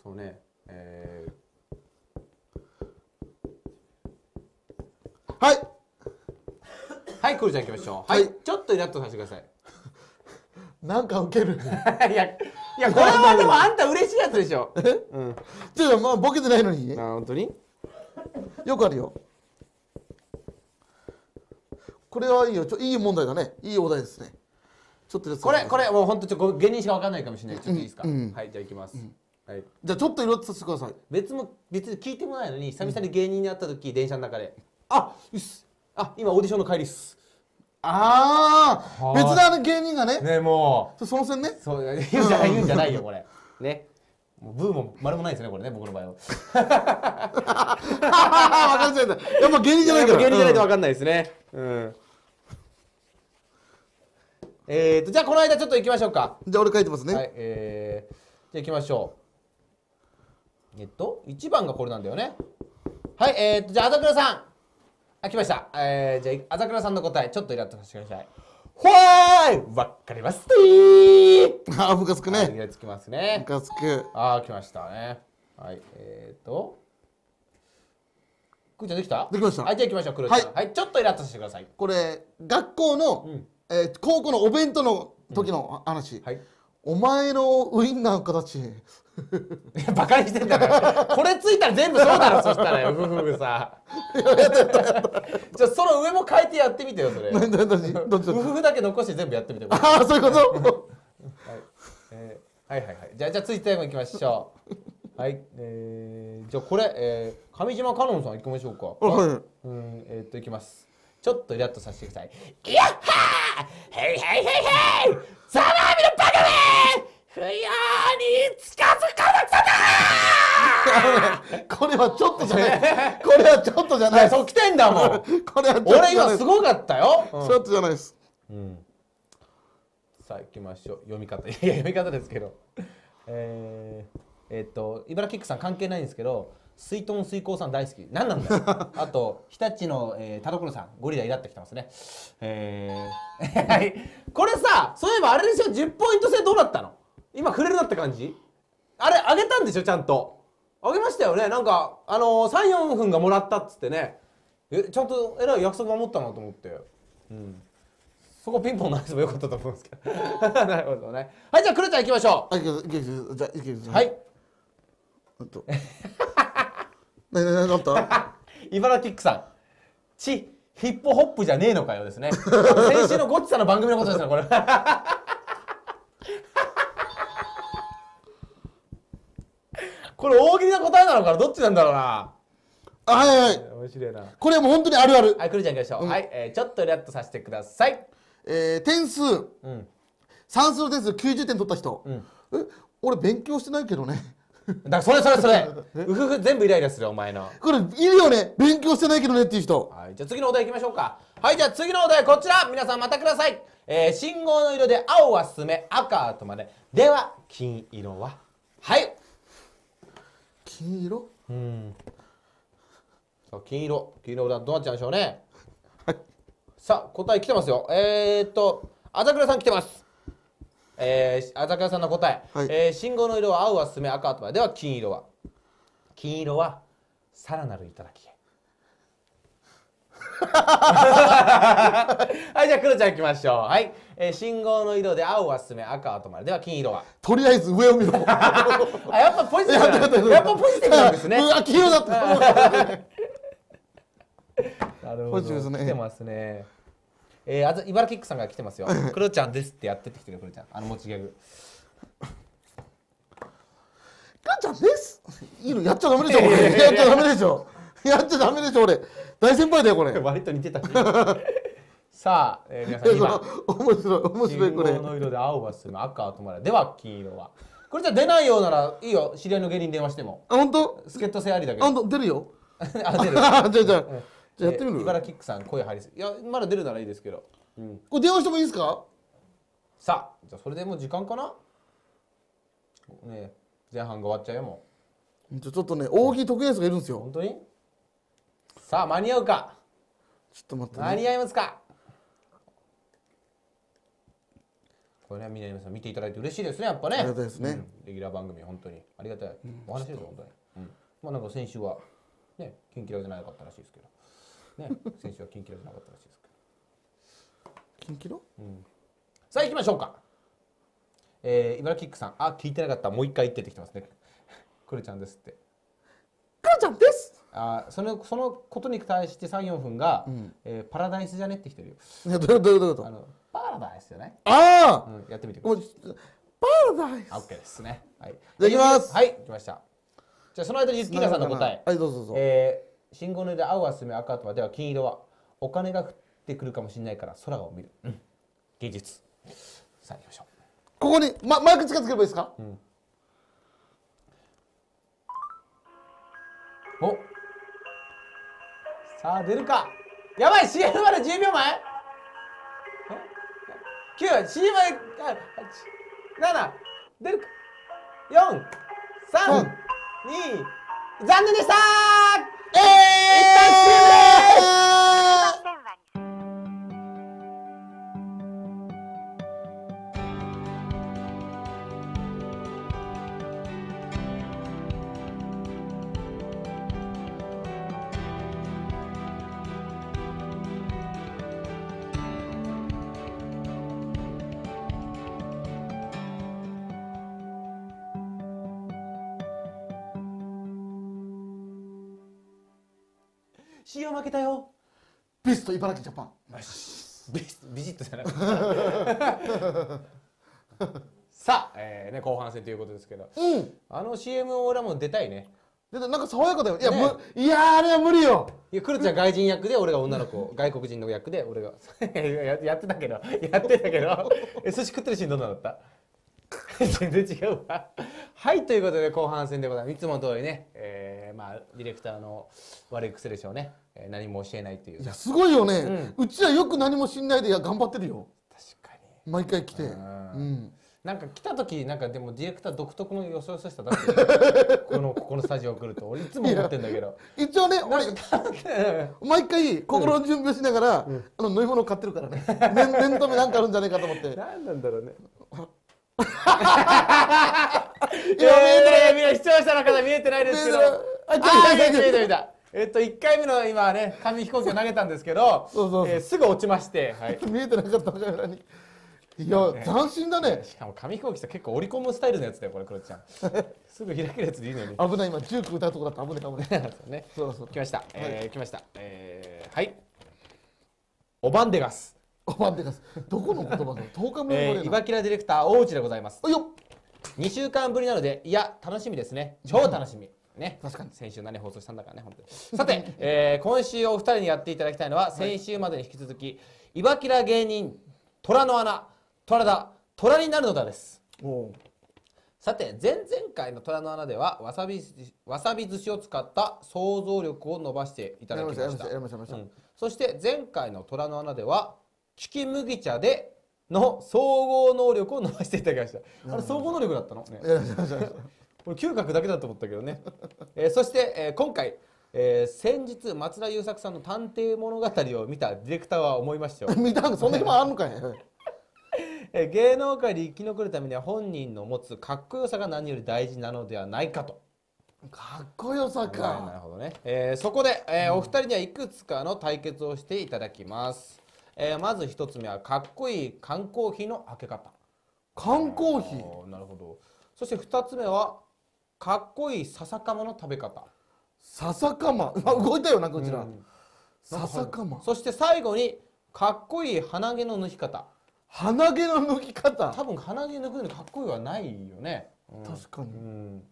Speaker 2: そうね。え
Speaker 1: はい。
Speaker 2: ー、はい、黒ちゃん行きましょう。は
Speaker 1: はい。
Speaker 2: い。ちょっとイラッとさせてください。*laughs*
Speaker 1: なんかウケる。*laughs*
Speaker 2: いや、いやこれはでもあんた嬉しいやつでしょ。うん。
Speaker 1: じゃあまあボケてないのに。
Speaker 2: あ本当に？
Speaker 1: よくあるよこれはいいよ。ちょいい問題だね。いいお題ですね。ちょっと
Speaker 2: これこれもう本当ちょっと芸人しかわかんないかもしれない。ちょっといいですか、
Speaker 1: うん。うん
Speaker 2: はいじゃあいきます、はい。
Speaker 1: じゃあちょっと色々とさせてください。
Speaker 2: 別も別に聞いてもないのに久々に芸人に会った時、電車の中で「あうっす。あ今オーディションの帰りっす。
Speaker 1: ああ
Speaker 2: はい
Speaker 1: 別な芸人がね」
Speaker 2: ねも
Speaker 1: そその線ね。
Speaker 2: うそう言うんじゃない言うんじゃないよこれ。ねもうブーも丸もないですねこれね僕の場合は。
Speaker 1: 分かりづらいやっぱ芸人じゃないから。
Speaker 2: 芸人じゃないと
Speaker 1: うん
Speaker 2: 分かんないですね。うん。えーとじゃあこの間ちょっと行きましょうか。
Speaker 1: じゃあ俺書いてますね、
Speaker 2: はいえー、じゃあ行きましょう。えっと1番がこれなんだよね。はいえー、とじゃあ朝倉さん。あ来ました。えー、じゃあ朝倉さんの答えちょっとイラッとさせてくださいほーいわかります。ー *laughs*
Speaker 1: ああムカつく
Speaker 2: はい、
Speaker 1: ね
Speaker 2: イラつきます
Speaker 1: ム
Speaker 2: ね
Speaker 1: カつく。
Speaker 2: あー来ましたね。はいえーと。くーちゃんできた？
Speaker 1: できました。
Speaker 2: はいじゃあ行きましょうくるちゃん。
Speaker 1: は
Speaker 2: はい、ちょっとイラッとさせてください。
Speaker 1: これ学校の、
Speaker 2: うん。
Speaker 1: えー高校のお弁当の時の話、
Speaker 2: はい。
Speaker 1: お前のウインナーの形
Speaker 2: バカにしてんだから。これついたら全部そうだろそしたらよ。ふふふさ。じゃあその上も変えてやってみてよそれ。ふふふだけ残して全部やってみてはい、
Speaker 1: ああそういうこと？
Speaker 2: えーはいはいはい。じゃあじゃあ続いてもいきましょう。はいえー、じゃあこれ、えー、上島かのんさん行きましょうか。
Speaker 1: あはい。
Speaker 2: うんえー、っといきます。ちょっとイラッとさせてください。いやっはー！へいへいへいへいザラーミのバカめ不要に近づかなくた
Speaker 1: これはちょっとじゃない。これはちょっとじゃ
Speaker 2: い
Speaker 1: ない。
Speaker 2: やそう来てんだもん。
Speaker 1: これは
Speaker 2: 俺今すごかったよ、
Speaker 1: ちょっとじゃないです。
Speaker 2: うん。さあ行きましょう。読み方。*laughs* いや読み方ですけど。えー、えーっと茨城区さん関係ないんですけど水遁水耕さん大好き。何なんだよ。*laughs* あと日立の、えー、田所さんゴリライラってきてますね。えー、*laughs* はい。これさそういえばあれでしょ。10ポイント制どうなったの？今触れるなって感じ？あれあげたんでしょ？ちゃんと。あげましたよね？なんかあのー、34分がもらったっつってね。えちゃんとえらい約束守ったなと思って。うん。そこピンポン鳴らせばよかったと思うんですけど。*laughs* なるほどね。はいじゃあくるちゃん行きましょ
Speaker 1: あいけるいけるじゃあいける
Speaker 2: うはい。
Speaker 1: あとなになになった
Speaker 2: 茨城区さん。ちヒップホップじゃねえのかよですね。先週のゴッチさんの番組のことですねこれこれ大喜利な答えなのかな？どっちなんだろうな？
Speaker 1: あはいはい。
Speaker 2: 面白いな。
Speaker 1: これはもう本当にあるある、
Speaker 2: はいくるちゃん行きましょう、はい、えー、ちょっとイラッとさせてください。
Speaker 1: えー、点数。
Speaker 2: うん。
Speaker 1: 算数の点数90点取った人、
Speaker 2: ん。
Speaker 1: え俺勉強してないけどね。
Speaker 2: だからそれそれそれ。*laughs* うふふ全部イライラするお前の。
Speaker 1: これいるよね。勉強してないけどねっていう人。
Speaker 2: はい、じゃあ次のお題いきましょうか。はい、じゃあ次のお題こちら。皆さんまたください。えー、信号の色で青はすめ、赤はとまで。では、金色は？はい。
Speaker 1: 金色？
Speaker 2: うん。さあ、金色。金色はどうなっちゃうんでしょうね。さあ、答え来てますよ。えー、っと、朝倉さん来てます。えー、朝倉さんの答え。
Speaker 1: はい
Speaker 2: えー信号の色は青はすめ、赤はとまで。では、金色は？金色は、さらなる頂きへ。はい、じゃあ、クロちゃん行きましょう。はい。えー信号の色で青はすめ、赤は止まる。では、金色は。
Speaker 1: とりあえず上を見ろ *laughs*
Speaker 2: あ、やっぱポジティブなんだやっぱポジティブなんですね。*laughs*
Speaker 1: うわ黄色だった
Speaker 2: なる
Speaker 1: ポジティブですね
Speaker 2: 来てますね。えー、あず茨城区さんが来てますよ。*laughs* クロちゃんですってやってってきてるよ、クロちゃん。あの持ちギャグ。
Speaker 1: ガンちゃんですいいのやっちゃダメでしょこれやっちゃダメでしょやっちゃダメでしょ俺大先輩だよこれ *laughs*
Speaker 2: 割と似てたし。*laughs* さあ、えー、皆さん今。
Speaker 1: 面白い面白い
Speaker 2: 信
Speaker 1: これ
Speaker 2: 号の色で青はすめ、赤は止まる。では、金色は。これじゃ出ないようならいいよ。知り合いの芸人に電話しても。
Speaker 1: あ本当？
Speaker 2: 助っ人性ありだけど。
Speaker 1: あ本当？出るよ？*laughs*
Speaker 2: あ、出る。
Speaker 1: じゃあじゃあじゃあやってみる？
Speaker 2: えー茨城区さん声張りすいやまだ出るならいいですけど、うん、
Speaker 1: これ電話してもいいですか？
Speaker 2: さあじゃあそれでもう時間かな？ねえ前半が終わっちゃうよも
Speaker 1: ちょちょっとね大喜利得意な人がいるんですよ
Speaker 2: う本当に？さあ間に合うか？
Speaker 1: ちょっと待ってね。
Speaker 2: 間に合いますか？これねみんな皆さん見ていただいて嬉しいですねやっぱね。
Speaker 1: ありがたいですね。
Speaker 2: うん。レギュラー番組本当に。ありがたい、お話ですよ本当に、うん、まあなんか先週はねキンキラじゃなかったらしいですけど。ね。*laughs* 先週はキンキラじゃなかったらしいですけど。
Speaker 1: キンキロ
Speaker 2: さあ行きましょうか。ええー、茨城キックさん。あ聞いてなかった。もう一回言ってってきてますね。*laughs* クルちゃんですって。
Speaker 1: クロちゃんです
Speaker 2: あそのそのことに対して34分が、えーパラダイスじゃねってきてるよ。
Speaker 1: いやどういうこと？
Speaker 2: あのパラダイスじゃない、
Speaker 1: ああ、
Speaker 2: うん、やってみてく
Speaker 1: も
Speaker 2: ださ
Speaker 1: う
Speaker 2: い
Speaker 1: パラダイス。
Speaker 2: あ OK ですね。はい。
Speaker 1: じゃあいきます。
Speaker 2: はい来ました。じゃあその間にユッキーナさんの答え。
Speaker 1: はいどうぞどうぞ、
Speaker 2: えー、信号の色で青は進め赤はでは金色はお金が降ってくるかもしれないから空を見る、うん、芸術。さあ行きましょう。
Speaker 1: ここに、ま、マイク近づければいいですか、
Speaker 2: おさあ出るか。やばい CM まで10秒前え。9 CM まで7出るか。432残念でした
Speaker 1: え
Speaker 2: 一
Speaker 1: ト茨城ジャパン。
Speaker 2: ビビジッとじゃなくて。*laughs* さあ、えーね、後半戦ということですけど。
Speaker 1: うん。
Speaker 2: あの CM 俺らも出たいね。
Speaker 1: でなんか爽やかだよ。いや,、
Speaker 2: ね。
Speaker 1: むいやーあれは無理よ。
Speaker 2: いやクルちゃん外人役で俺が女の子外国人の役で俺が。*laughs* ややってたけど。やってたけど。*laughs* え寿司食ってるシーンどんなだった？全然違うわ。はいということで後半戦でございます。いつもの通りね、えーまあディレクターの悪い癖でしょうね、えー何も教えないっていう。
Speaker 1: いやすごいよね、うちはよく何もしんないでいや頑張ってるよ。
Speaker 2: 確かに。
Speaker 1: 毎回来て。
Speaker 2: ん。
Speaker 1: うん。
Speaker 2: なんか来た時なんかでもディレクター独特のよそよそしさ出してるこのここのスタジオ来ると。俺いつも思ってんだけど。
Speaker 1: 一応ね俺毎回心の準備をしながら、あの飲み物を買ってるからね。念念止めなんかあるんじゃないかと思って。*laughs*
Speaker 2: 何なんだろうね *laughs*
Speaker 1: 今
Speaker 2: 視聴者の方見えてないですけどあ
Speaker 1: あ来た
Speaker 2: 見えた見えたえっと1回目の今ね紙飛行機を投げたんですけどえーすぐ落ちまして、はい、*laughs*
Speaker 1: 見えてなかったカメラに。いや斬新だね。
Speaker 2: しかも紙飛行機って結構折り込むスタイルのやつだよこれクロちゃん。*laughs* すぐ開けるやつでいいのに。
Speaker 1: 危ない今ジューク歌うとこだった危ない危ない。
Speaker 2: そうね。
Speaker 1: そうそう。
Speaker 2: 来ました、えー来ました。えーはい。オバンデガス、
Speaker 1: おばんでかす。どこの言葉だろう？10日目
Speaker 2: えー、
Speaker 1: の
Speaker 2: イバキラディレクター大内でございます。
Speaker 1: あよ。っ
Speaker 2: 2週間ぶりなのでいや楽しみですね。超楽しみ。ね。
Speaker 1: 確かに。
Speaker 2: 先週何放送したんだからね本当に。*laughs* さて、えー今週お二人にやっていただきたいのは先週までに引き続き、いばきら芸人虎の穴虎だ虎になるのだです。さて前々回の虎の穴ではわさびわさび寿司を使った想像力を伸ばしていただきました。そして前回の虎の穴ではチキ麦茶での総合能力を伸ばしていただきました。あれ総合能力だったの、ね、
Speaker 1: やりましたやりました
Speaker 2: 俺嗅覚だけだと思ったけどね、えーそして、えー今回、えー先日松田優作さんの探偵物語を見たディレクターは思いましたよ、*laughs*
Speaker 1: 見たんそんな暇あんのかい？*laughs*
Speaker 2: えー芸能界で生き残るためには本人の持つかっこよさが何より大事なのではないかと。
Speaker 1: かっこよさ
Speaker 2: はいなる
Speaker 1: か
Speaker 2: ほどね、えーそこで、えーお二人にはいくつかの対決をしていただきます、えーまず一つ目はかっこいい缶コーヒーの開け方。
Speaker 1: 缶コーヒー？
Speaker 2: なるほど。そして二つ目はかっこいい笹かまの食べ方。
Speaker 1: 笹かま？あ *laughs* 動いたよなんかうちら。
Speaker 2: うん。
Speaker 1: 笹かま。
Speaker 2: そして最後にかっこいい鼻毛の抜き方。
Speaker 1: 鼻毛の抜き方？
Speaker 2: 多分鼻毛抜くのにかっこいいはないよね、うん。
Speaker 1: 確かに。
Speaker 2: うん。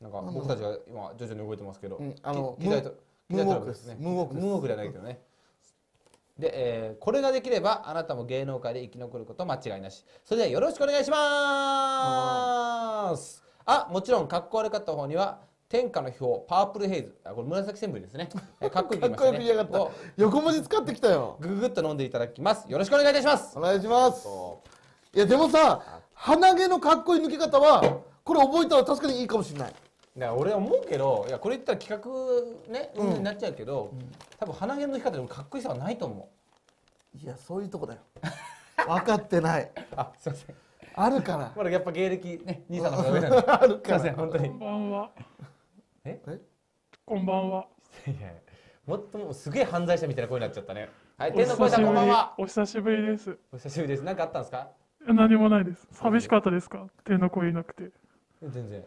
Speaker 2: なんか僕たちは今徐々に動いてますけど、
Speaker 1: うん。あの
Speaker 2: き機材と
Speaker 1: ムーウォークですムーウォーク
Speaker 2: ムーウォークではないけどねで、えーこれができればあなたも芸能界で生き残ること間違いなし。それではよろしくお願いします。あもちろんかっこ悪かった方には天下の表パープルヘイズ。あこれ紫センブリですね。えーかっこよく
Speaker 1: かっこ
Speaker 2: 言いましたね。
Speaker 1: よく言いやがった。
Speaker 2: を
Speaker 1: 横文字使ってきたよ。
Speaker 2: ぐぐぐっと飲んでいただきます。よろしくお願いいたします。
Speaker 1: お願いします。いやでもさ鼻毛のかっこいい抜き方はこれ覚えたら確かにいいかもしれない
Speaker 2: だから俺は思うけどいやこれ言ったら企画ね、うん、になっちゃうけど、多分鼻毛の抜き方でもかっこいいさはないと思
Speaker 1: いやそういうとこだよ。*laughs* 分かってない。う
Speaker 2: あすいません。
Speaker 1: あるから。
Speaker 2: まだやっぱ芸歴ね。兄さんの方が上なんで。*laughs*
Speaker 1: ある
Speaker 2: すいませ
Speaker 1: から
Speaker 2: ん本当に。い
Speaker 4: こんばんは。
Speaker 2: え？
Speaker 1: え？
Speaker 4: こんばんは。
Speaker 2: やいやもっともうすげえ犯罪者みたいな声になっちゃったね。はい天の声さんこんばんは。
Speaker 4: お久しぶりです。
Speaker 2: お久しぶりです。何かあったんですか？
Speaker 4: 何もないです。寂しかったですか？天の声いなくて。
Speaker 2: 全然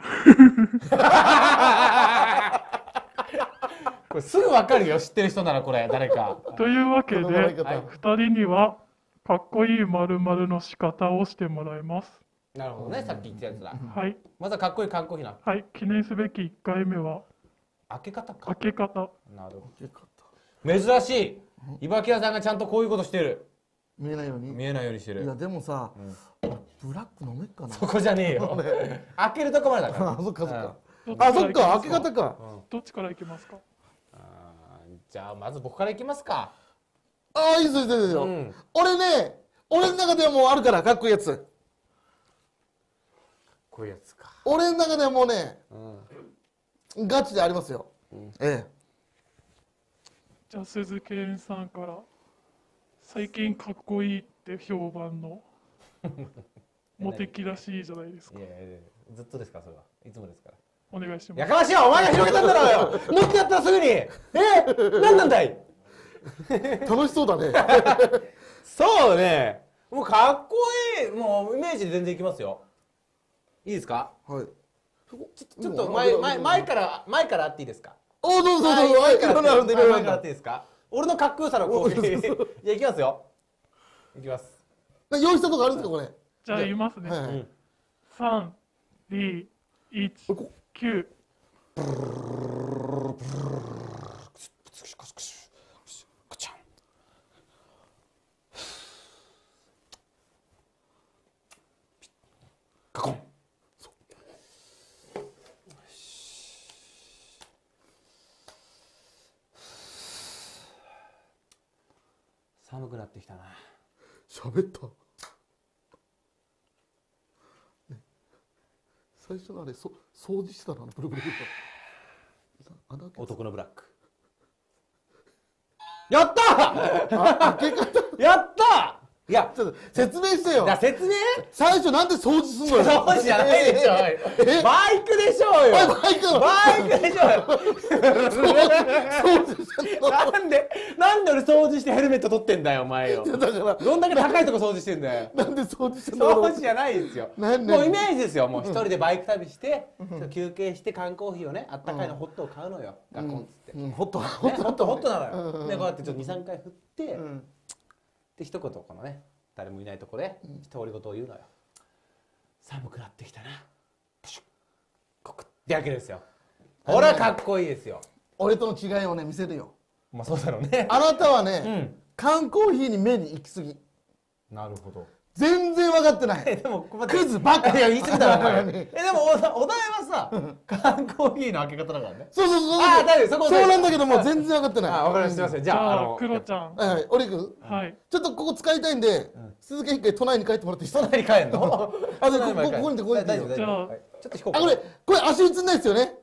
Speaker 2: *laughs* これすぐわかるよ知ってる人ならこれ誰か。
Speaker 4: というわけで、
Speaker 1: この笑い方。
Speaker 4: 2人にはかっこいい〇〇の仕方をしてもらいます。
Speaker 2: なるほどねさっき言ったやつだ。
Speaker 4: はい。
Speaker 2: まずはかっこいいかっこいいな。
Speaker 4: はい。記念すべき1回目は、
Speaker 2: 開け方か。
Speaker 4: 開け方。
Speaker 2: なるほど。珍しい。茨城屋さんがちゃんとこういうことしてる
Speaker 1: 見えないように。
Speaker 2: 見えないようにして
Speaker 1: いや
Speaker 2: る
Speaker 1: でもさ、俺ブラック飲めっかな。
Speaker 2: そこじゃねえよ。*laughs* 開けるとこまでだから。
Speaker 1: あそっかそっか。
Speaker 4: どっ
Speaker 1: あそっか開け方か。
Speaker 4: どっちからいきますか？
Speaker 2: じゃあまず僕からいきますか。
Speaker 1: あいいですよいいですよいいですよ、
Speaker 2: うん。
Speaker 1: 俺ね俺の中ではもうあるからかっこいいやつ。
Speaker 2: こういうやつか。
Speaker 1: 俺の中ではもうね
Speaker 2: うん。
Speaker 1: ガチでありますよ、え
Speaker 4: じゃあ、鈴賢さんから、最近かっこいいって評判の、*laughs* モテキらしいじゃないですか。
Speaker 2: い。やいやいやずっとですかそれは。いつもですから。
Speaker 4: お願いします。
Speaker 2: やかましいわお前が広げたんだろうよ。*laughs* もっとやったらすぐに。え何なんだい？
Speaker 1: え楽しそうだね。*laughs*
Speaker 2: そうね。もうかっこいいもうイメージで全然いきますよ。いいですか？
Speaker 1: はい。
Speaker 2: ちょっと前前前から前からあっていいですか？
Speaker 1: おどうぞどうぞ。
Speaker 2: はい
Speaker 1: はいいろんなあるんでい。ろんなあ
Speaker 2: 前からあっていいですか？俺のかっこよさのこうじゃあいきますよ。いきます。
Speaker 1: で用意したとこあるんですかこれ。
Speaker 4: じゃあ、言いますね。
Speaker 1: はいはい。
Speaker 2: うん
Speaker 4: 3、2、1、
Speaker 1: こ
Speaker 4: 9。
Speaker 2: 寒くなってきたな。
Speaker 1: 喋った、ね、最初のあれそ掃除してたのあのブルブルブル
Speaker 2: 男のブラック。やった！*laughs* やったいや *laughs*
Speaker 1: ちょっと説明してよ。
Speaker 2: だ説明？
Speaker 1: 最初なんで掃除すんのよ。
Speaker 2: そうじゃないでしょ。
Speaker 1: え
Speaker 2: バイクでしょうよ。
Speaker 1: あバイク。
Speaker 2: バイクでしょうよ。なんでなんで俺掃除してヘルメット取ってんだよお前よ。
Speaker 1: だから
Speaker 2: どんだけ高いとこ掃除してんだよ。
Speaker 1: なんで掃除してんの
Speaker 2: 掃除じゃないですよ。もうイメージですよ。もう一人でバイク旅して、休憩して缶コーヒーをねあったかいのホットを買うのよ、ガコンっつって、ね
Speaker 1: うん。ほっと
Speaker 2: ホットホットなのよ、
Speaker 1: うん。
Speaker 2: でこうやってちょっと23回振って、
Speaker 1: うん
Speaker 2: で一言このね誰もいないとこで独り言を言うのよ。寒くなってきたな。プシュッ。コクって開けるんですよ。これはかっこいいですよ。
Speaker 1: 俺との違いをね見せるよ。
Speaker 2: まあそうだろうね。
Speaker 1: あなたは
Speaker 2: う
Speaker 1: ね
Speaker 2: ん。
Speaker 1: 缶コーヒーに目に行き過ぎ。
Speaker 2: なるほど
Speaker 1: 全然分かってない。
Speaker 2: えでも
Speaker 1: クズバカ
Speaker 2: いや言い過ぎだろ *laughs* お前。
Speaker 1: 何 *laughs*
Speaker 2: えでもおお題はさ缶コーヒーの開け方だからね。
Speaker 1: そうそうそう
Speaker 2: あ大丈夫そこ
Speaker 1: そうなんだけども全然分かってない。
Speaker 2: あわかりましたすいません。じ
Speaker 4: じ
Speaker 2: ゃああの
Speaker 4: クロちゃん。
Speaker 1: はいはい。俺君。
Speaker 4: はい。
Speaker 1: ちょっとここ使いたいんで、鈴木一回都内に帰ってもらっていいですか？
Speaker 2: 隣帰んの？*laughs*
Speaker 1: あでここここにいてここに。いて
Speaker 2: 大丈夫。ちょっと引こうか。
Speaker 1: あこれこれ足映んないですよね？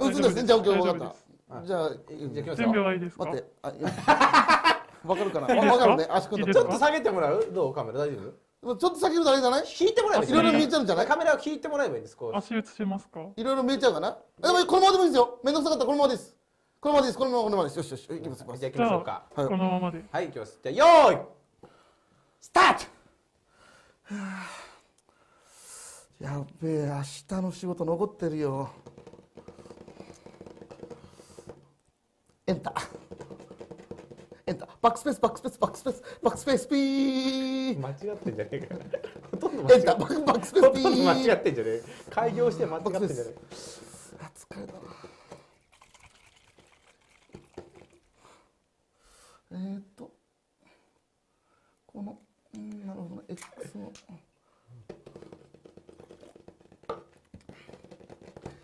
Speaker 1: 映んないですね？じゃあ OK 分かった。じゃあ
Speaker 2: じゃあ行きますよ。
Speaker 4: 準備はいいですか？
Speaker 1: 待って。あいや分かるかな？分か？るね。足組んだ
Speaker 4: いいですか？
Speaker 2: ちょっと下げてもらう？どう？カメラ？大丈夫？
Speaker 1: ちょっと先ほどあれじゃない？
Speaker 2: 引いてもらえばいい。
Speaker 1: いろいろ見えちゃうんじゃない？
Speaker 2: カメラを引いてもらえばいいんですこう。
Speaker 4: 足映しますか？
Speaker 1: いろいろ見えちゃうかな？でもこのままでもいいですよ。めんどくさかったらこのままです。このままです。このままこのままです。よしよし。よしいきますいきます。
Speaker 2: じゃあ行きましょうか。
Speaker 4: あ、
Speaker 1: はい
Speaker 4: このままで。
Speaker 2: はい行きます。じゃあよーい！スタート！
Speaker 1: やっべえ明日の仕事残ってるよ。エンタエンタバックスペースバックスペースバックスペースバックスペースピー。
Speaker 2: 間違ってんじゃねえかよほとんど間違って
Speaker 1: エンタバックバックスペースピ
Speaker 2: ほとんど間違
Speaker 1: ー
Speaker 2: ってんじゃねえ開業して間違ってんじゃねえ。
Speaker 1: あ疲れたなえー、っとこのうんなるほどね X の。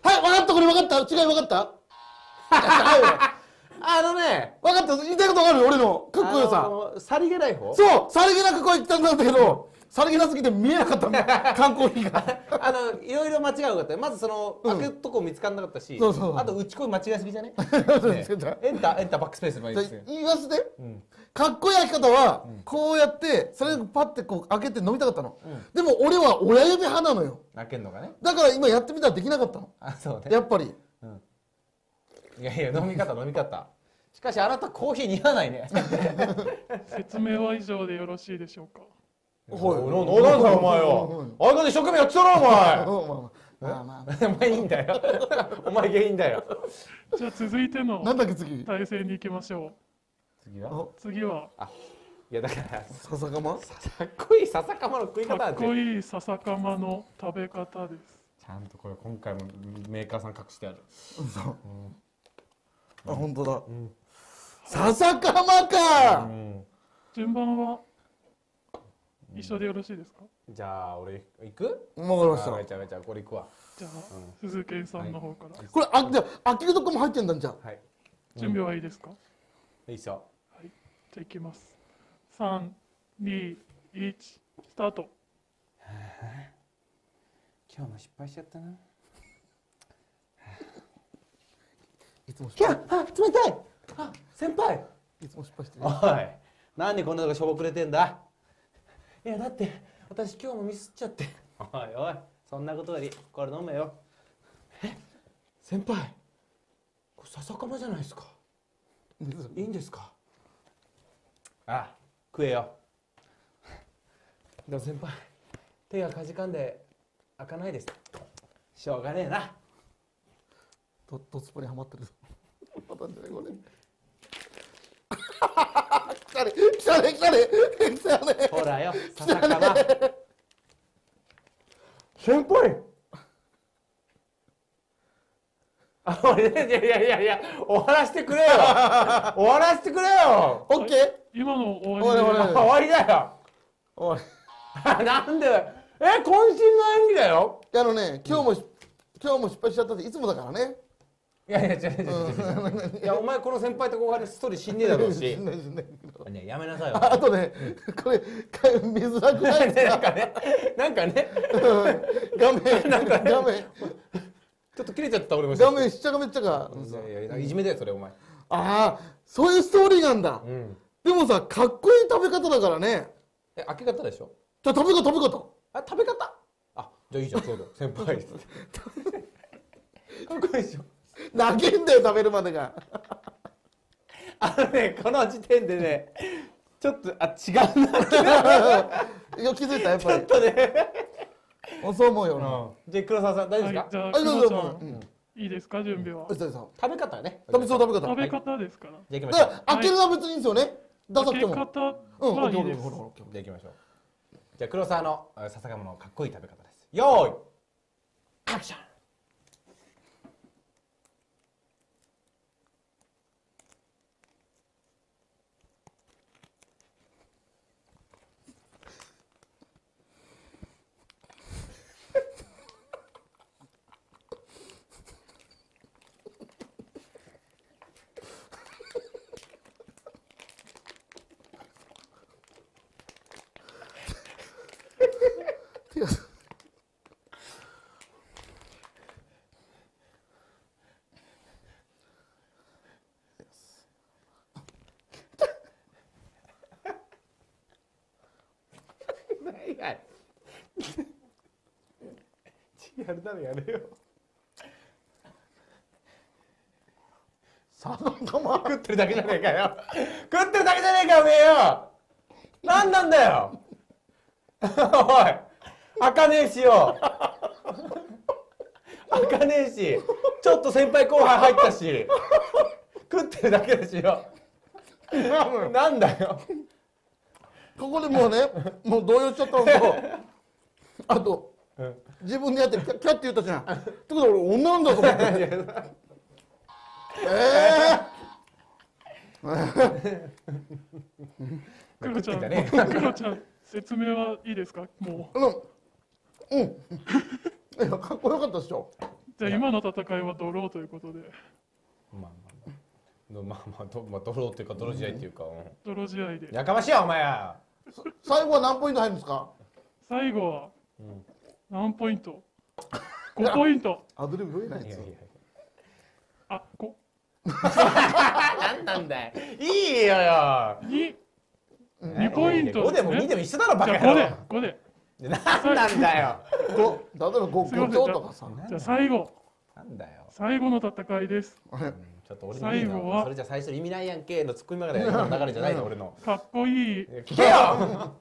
Speaker 1: はい分かったこれ分かった。違い分かった。違うよ *laughs*
Speaker 2: あのね
Speaker 1: 分かった。言いたいこと分かる？よ俺のかっこよさ。
Speaker 2: さりげない方？
Speaker 1: そう。さりげなくこう言ったんだけどさりげなすぎて見えなかったんだ缶コーヒーが。
Speaker 2: あのいろいろ間違うかった。よまずその
Speaker 1: うん。
Speaker 2: 開くとこ見つからなかったし、
Speaker 1: そうそう
Speaker 2: あと打ち込み間違いすぎじゃね？*laughs* ね。エンターエンターバックスペースもいい
Speaker 1: じゃあ
Speaker 2: で
Speaker 1: 言いますね
Speaker 2: うん。
Speaker 1: かっこいい開き方はこうやってそれをパッてこう開けて飲みたかったの、でも俺は親指派なのよ。
Speaker 2: 開けんのがね？
Speaker 1: だから今やってみたらできなかったの。
Speaker 2: あそうね。
Speaker 1: やっぱり
Speaker 2: いやいや飲み方飲み方。しかしあなたコーヒー似合わないね。
Speaker 4: 説明は以上でよろしいでしょうか？
Speaker 1: はい。
Speaker 2: なななんだよお前よ相方一生懸命やってたろお前。
Speaker 1: うんまあまあ。
Speaker 2: お前いいんだよ。お前原因だよ。
Speaker 4: じゃあ続いての
Speaker 1: あなんだっけ次？
Speaker 4: 対戦に行きましょ
Speaker 2: 次は？
Speaker 4: う次は？い
Speaker 2: やだから
Speaker 1: 笹かま
Speaker 2: かっこいい笹かまの食い
Speaker 4: か
Speaker 2: 方なんて
Speaker 4: っこいい笹かまの食べ方です。
Speaker 2: ちゃんとこれ今回もメーカーさん隠してある。
Speaker 1: そうあ本当だ。
Speaker 2: ん。
Speaker 1: 笹かまか。
Speaker 2: うん。
Speaker 4: 順番は一緒でよろしいですか？
Speaker 2: じゃあ俺行く？
Speaker 1: わかりまし
Speaker 2: あめ
Speaker 1: た
Speaker 2: ちゃめちゃこれ行くわ。
Speaker 4: じゃあ鈴健さんの方から。
Speaker 1: これあじゃあ開けるとこも入ってんだんじゃあ。
Speaker 2: はい。
Speaker 4: 準備はいいですか？
Speaker 2: いいっすよ。
Speaker 4: はい。じゃあいきます。3 2 1スタート。
Speaker 2: 今日も失敗しちゃったな
Speaker 1: つも失敗。
Speaker 2: あ冷たい。あ先輩。
Speaker 1: いつも失敗してる。
Speaker 2: おいなんでこんなとこしょぼくれてんだ。いやだって私今日もミスっちゃって。おいおいそんなことよりこれ飲めよ。え先輩これ笹かまじゃないですか。いいんですか？あ食えよ。でも先輩手がかじかんで開かないです。しょうがねえな。
Speaker 1: とトツポにはまってるパターンじゃないこれ。*laughs* 来たね来たね来たね。来たね。
Speaker 2: ほらよ笹かま先輩。あ俺ねいやいやいやいや終わらせてくれよ。*laughs* 終わらせてくれよ。
Speaker 1: オッケー。
Speaker 4: 今の終わりで
Speaker 2: あ終わりだよ。
Speaker 1: おい。*laughs*
Speaker 2: なんでえ渾身の演技だよ。
Speaker 1: あのね今日もし今日も失敗しちゃったっていつもだからね
Speaker 2: いやいや違う違う違ういやお前この先輩と後輩のストーリー死んねえだろうし。ねやめなさいよ。
Speaker 1: ああとねこれか見づらくないですか？*laughs*
Speaker 2: なんかね。なんかね。
Speaker 1: 画面画面。
Speaker 2: ちょっと切れちゃった俺も。
Speaker 1: 画面しっちゃかめっちゃか
Speaker 2: いやいやいじめだよそれお前。
Speaker 1: ああそういうストーリーなんだ。
Speaker 2: うん。
Speaker 1: でもさかっこいい食べ方だからね。
Speaker 2: え開け方でしょ？
Speaker 1: じゃあ食べ方食べ方。
Speaker 2: あ食べ方？あじゃあいいじゃんそうだよ。先輩。*laughs* かっこいいでしょ
Speaker 1: 投げんだよ食べるまでが。
Speaker 2: あのねこの時点でねちょっとあ違うな *laughs*
Speaker 1: いや気づいたやっぱり。
Speaker 2: とね。
Speaker 1: あそう思うよな。
Speaker 2: じゃあ黒沢さん大丈夫ですか、
Speaker 4: はいじゃあ
Speaker 1: あどうぞうぞ。うん
Speaker 4: ん。いいですか準備は？
Speaker 1: 藤谷さん
Speaker 2: 食べ方ね。
Speaker 1: 食べそう食べ方。
Speaker 4: 食べ方ですから。
Speaker 2: じゃあ行きましょう。
Speaker 1: 開けるのは別にいいんですよね。ダサくても。
Speaker 4: 開け方。いいです。
Speaker 2: じゃあ行きましょう。じゃあ黒沢のあ笹鴨のかっこいい食べ方です。よーい。アクション
Speaker 1: 手が
Speaker 2: はいはい違うならやれよ。
Speaker 1: さかま
Speaker 2: 食ってるだけじゃねえかよ。食ってるだけじゃねえかおめえよ。何なんだよ。おい開かねえしよ。開かねえしちょっと先輩後輩入ったし。食ってるだけだしよ。なんだよ。
Speaker 1: ここでもうねもう動揺しちゃったのとあと
Speaker 2: うん
Speaker 1: 自分でやってキャキャって言ったじゃん。ってことは俺女なんだと思って。*laughs* え
Speaker 4: 黒ちゃん。
Speaker 2: ね
Speaker 4: 黒ちゃん説明はいいですか？も
Speaker 1: えー、うんうん。いやかっこよかったでしょ。
Speaker 4: うじゃあ今の戦いはドローということで。
Speaker 2: まあまあ。まあまあまあどまあドローっていうか泥試合っていうか、うん
Speaker 4: 泥試合で。
Speaker 2: やかましいわお前や
Speaker 1: 最後は何ポイント入るんですか？
Speaker 4: 最後は
Speaker 2: うん
Speaker 4: 何ポイント？*laughs* 5ポイント。
Speaker 1: アドリブ増えないやつ
Speaker 2: いやいや。
Speaker 4: あこ。
Speaker 2: 何なんだよ。いいよよ。
Speaker 4: 2 2ポイント
Speaker 2: 5でも2でも一緒だろバ
Speaker 4: じゃあ
Speaker 2: カ野郎
Speaker 4: 5で5で。
Speaker 2: 何なんだよ。
Speaker 1: こう例えばご
Speaker 4: すいません。
Speaker 1: 五丁とかさ
Speaker 4: じゃあ最後。
Speaker 2: なんだよ。
Speaker 4: 最後の戦いです。
Speaker 2: ちょっと俺
Speaker 4: 最後は。
Speaker 2: それじゃ最初意味ないやんけのツッコミまでの流れじゃないの俺の。
Speaker 4: かっこいい。
Speaker 2: 聞けよ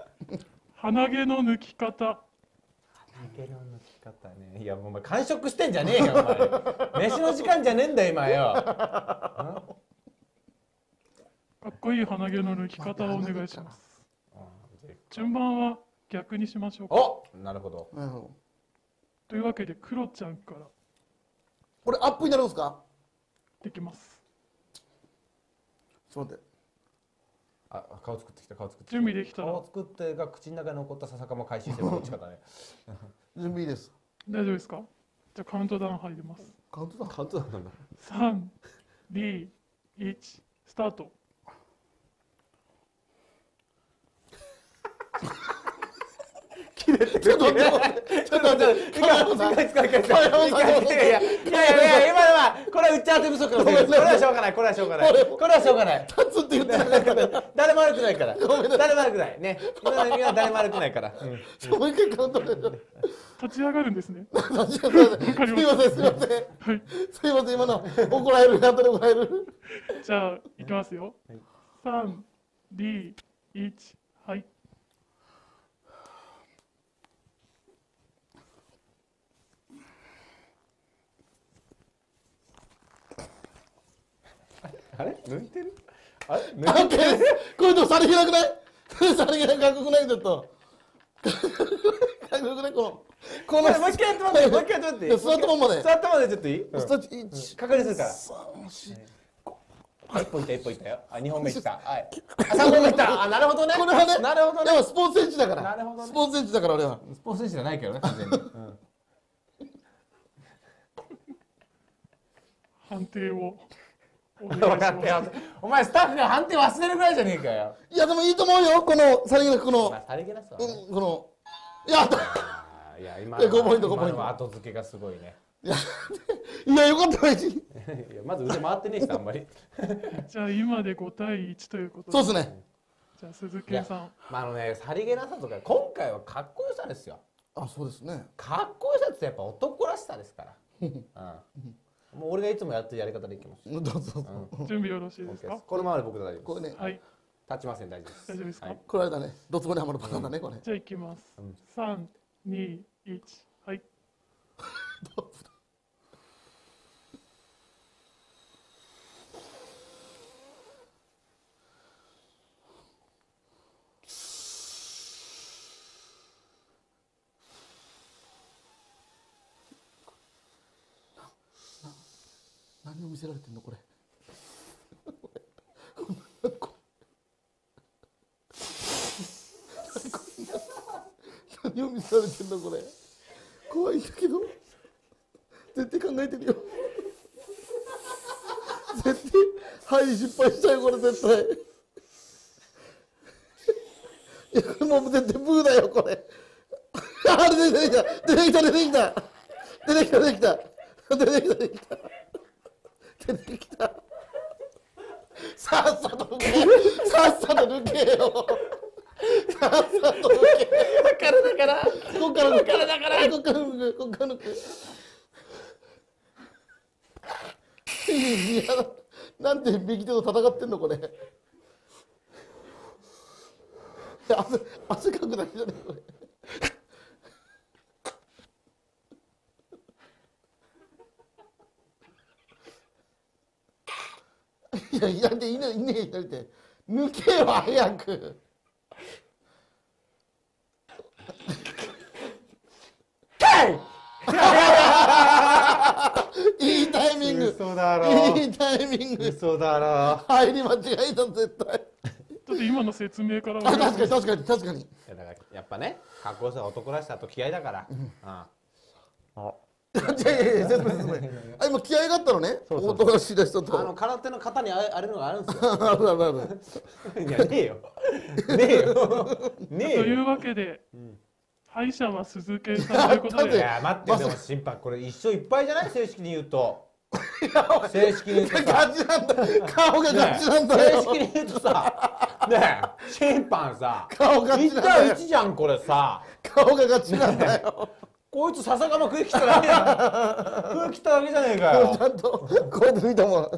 Speaker 4: 鼻毛の抜き方
Speaker 2: 毛の抜き方ね。いやお前完食してんじゃねえよお前。飯の時間じゃねえんだよ今よ。*laughs*
Speaker 4: かっこいい鼻毛の抜き方をお願いします。順番は逆にしましょうか。
Speaker 2: おなるほど。
Speaker 1: なるほど。
Speaker 4: というわけでクロちゃんから。
Speaker 1: これアップになるんですか？
Speaker 4: できます。
Speaker 1: ちょっと待って
Speaker 2: あ顔作ってきた顔作ってきた。
Speaker 4: 準備できたら
Speaker 2: 顔作ってが口の中に残った笹かま回収してるこっち方ね。*laughs*
Speaker 1: 準備いいです。
Speaker 4: 大丈夫ですか？じゃあカウントダウン入ります。
Speaker 1: カウントダウン。
Speaker 2: カウントダウンなんだ。
Speaker 4: 3、2、1、スタート。
Speaker 1: ちょっと待ってちょっと待って
Speaker 2: 一回使い一回使い一回いやいやいや今のはこれは打ち合わせ不足のせいですこれはしょうがないこれはしょうがないこれはしょうがない
Speaker 1: 立つって言ってなかったから
Speaker 2: 誰も悪くないから誰も悪くないね今の意は誰も悪くないから
Speaker 1: もう一回カウント
Speaker 4: 立ち上がるんですね。
Speaker 1: すいませんすいませんすいません。すいません今の怒られる後で怒られる
Speaker 4: じゃあ、いきますよ。3、2、1、はい。
Speaker 2: あれ？抜いてる？あれ？抜
Speaker 1: 関
Speaker 2: いてる
Speaker 1: 係ですこれでもさりげなくない？さりげなくかっこよくない？ちょっと。かっこよくない？このこの
Speaker 2: もう一回やってもらっていい？もう一回やってもらっていい？
Speaker 1: 座ったまんまで。
Speaker 2: 座ったままでちょっといい？
Speaker 1: スタッチ1
Speaker 2: 確認するから。
Speaker 1: 3 4
Speaker 2: あ一本いった一本いったよ。あ二本目いった。はい。*laughs* あ三本目いった。あなるほどね。
Speaker 1: これはね。
Speaker 2: なるほどね。
Speaker 1: やっぱスポーツ選手だから。
Speaker 2: なるほどね。
Speaker 1: スポーツ選手だから俺は。
Speaker 2: スポーツ選手じゃないけどね完全に。うん。
Speaker 4: 判定をお願いし
Speaker 2: 分かったよ
Speaker 4: ます。
Speaker 2: お前スタッフが判定忘れるぐらいじゃねえかよ。
Speaker 1: いやでもいいと思うよ。このさりげなくこの
Speaker 2: まあさりげなさ
Speaker 1: うんこのやった
Speaker 2: いや今
Speaker 1: いや5ポイント5
Speaker 2: 今
Speaker 1: ポイント
Speaker 2: 後付けがすごいね。
Speaker 1: いやいやよかった別に *laughs*
Speaker 2: いやまず腕回ってねえしあんまり。*laughs*
Speaker 4: じゃあ、今で5対1ということで。
Speaker 1: そうですね。
Speaker 4: じゃあ、鈴木さん。
Speaker 2: まああのねさりげなさとか今回はかっこよさですよ。
Speaker 1: あそうですね。
Speaker 2: かっこよさってやっぱ男らしさですから、*laughs* うん、もう俺がいつもやってるやり方でいきます。*laughs*
Speaker 1: どうぞ。どうぞ
Speaker 4: 準備よろしいですか？
Speaker 2: このままで僕で大丈夫です。
Speaker 1: これね。
Speaker 4: はい。
Speaker 2: 立ちません。大丈夫です。
Speaker 4: 大丈夫ですか？
Speaker 2: はい。
Speaker 1: これあれだねドツボにはまるパターンだねこれ。
Speaker 4: じゃあ、いきます。
Speaker 2: うん。
Speaker 4: 3、2、1、はい。
Speaker 1: 何 *laughs* を見せられてんのこれられてんのこれ。怖いんだけど。絶対考えてるよ絶対はい失敗したよこれ絶対。いやもう絶対ブーだよこれ。あれ出てきた出てきた。出てきた出てきた。出てきた出てきた。出てきた出てきた。さっさと抜けさっさと抜けよ。からだから。こっから抜くからだから。こっから抜くこっから抜くいやなんで右手と戦ってんのこれ汗汗かくだけじゃねえこれいやいやでいねいねえ左手抜けよ早く *laughs* いいタイミング。
Speaker 2: 嘘だろ。
Speaker 1: いいタイミング。
Speaker 2: 嘘だろ。
Speaker 1: 入り間違えた絶対。
Speaker 4: ちょっと今の説明から。
Speaker 1: 確かに確かに確かに。
Speaker 2: いやだからやっぱねかっこよさは男らしさと気合だから、うん *laughs*
Speaker 1: いやいやいや *laughs* 説明説明あ今気合があったのね。
Speaker 2: そうそう
Speaker 1: 男らしい人と。
Speaker 2: あの空手の型にああれのがあるんですよ。*laughs*
Speaker 1: あるあるある。
Speaker 2: いやねえよ。ねえよ。ねえよ。
Speaker 4: というわけで、敗者は鈴木さんということ
Speaker 2: い
Speaker 4: で、
Speaker 2: や待ってでも審判これ一勝いっぱいじゃない正式に言うと。正式に言うとさ。
Speaker 1: ガチなんだ。顔がガチなんだよ。
Speaker 2: 正式に言うとさ。ねえ審判さ。
Speaker 1: 顔ガチ
Speaker 2: 1
Speaker 1: なんだ
Speaker 2: 対
Speaker 1: よ
Speaker 2: 1じゃんこれさ。
Speaker 1: 顔がガチなんだよ
Speaker 2: こいつ笹かま食い切っただけじゃん。*laughs* 食い切っただけじゃねえかよ。
Speaker 1: ちゃんとこうやって見たもん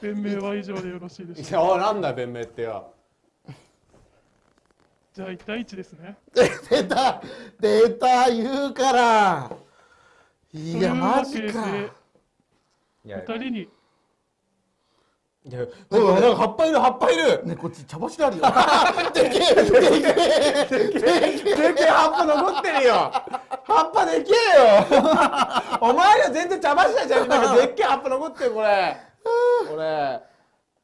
Speaker 4: 弁明は以上でよろしいでしょ
Speaker 2: やおいなんだよ弁明ってよ。
Speaker 4: じゃあ1対1ですね。*laughs*
Speaker 1: 出た出た言うから。いやマジか
Speaker 4: というわけで
Speaker 2: いや
Speaker 4: 2人に
Speaker 2: いやなんかなんか葉っぱいる葉っぱいる。
Speaker 1: ねこっち茶柱あるよ。*laughs* でけえでけえでけ
Speaker 2: でけえ葉っぱ残ってるよ。葉っぱでけえよ。お前ら全然茶柱じゃん。なんかでっけえ葉っぱ残ってるこれ。これ。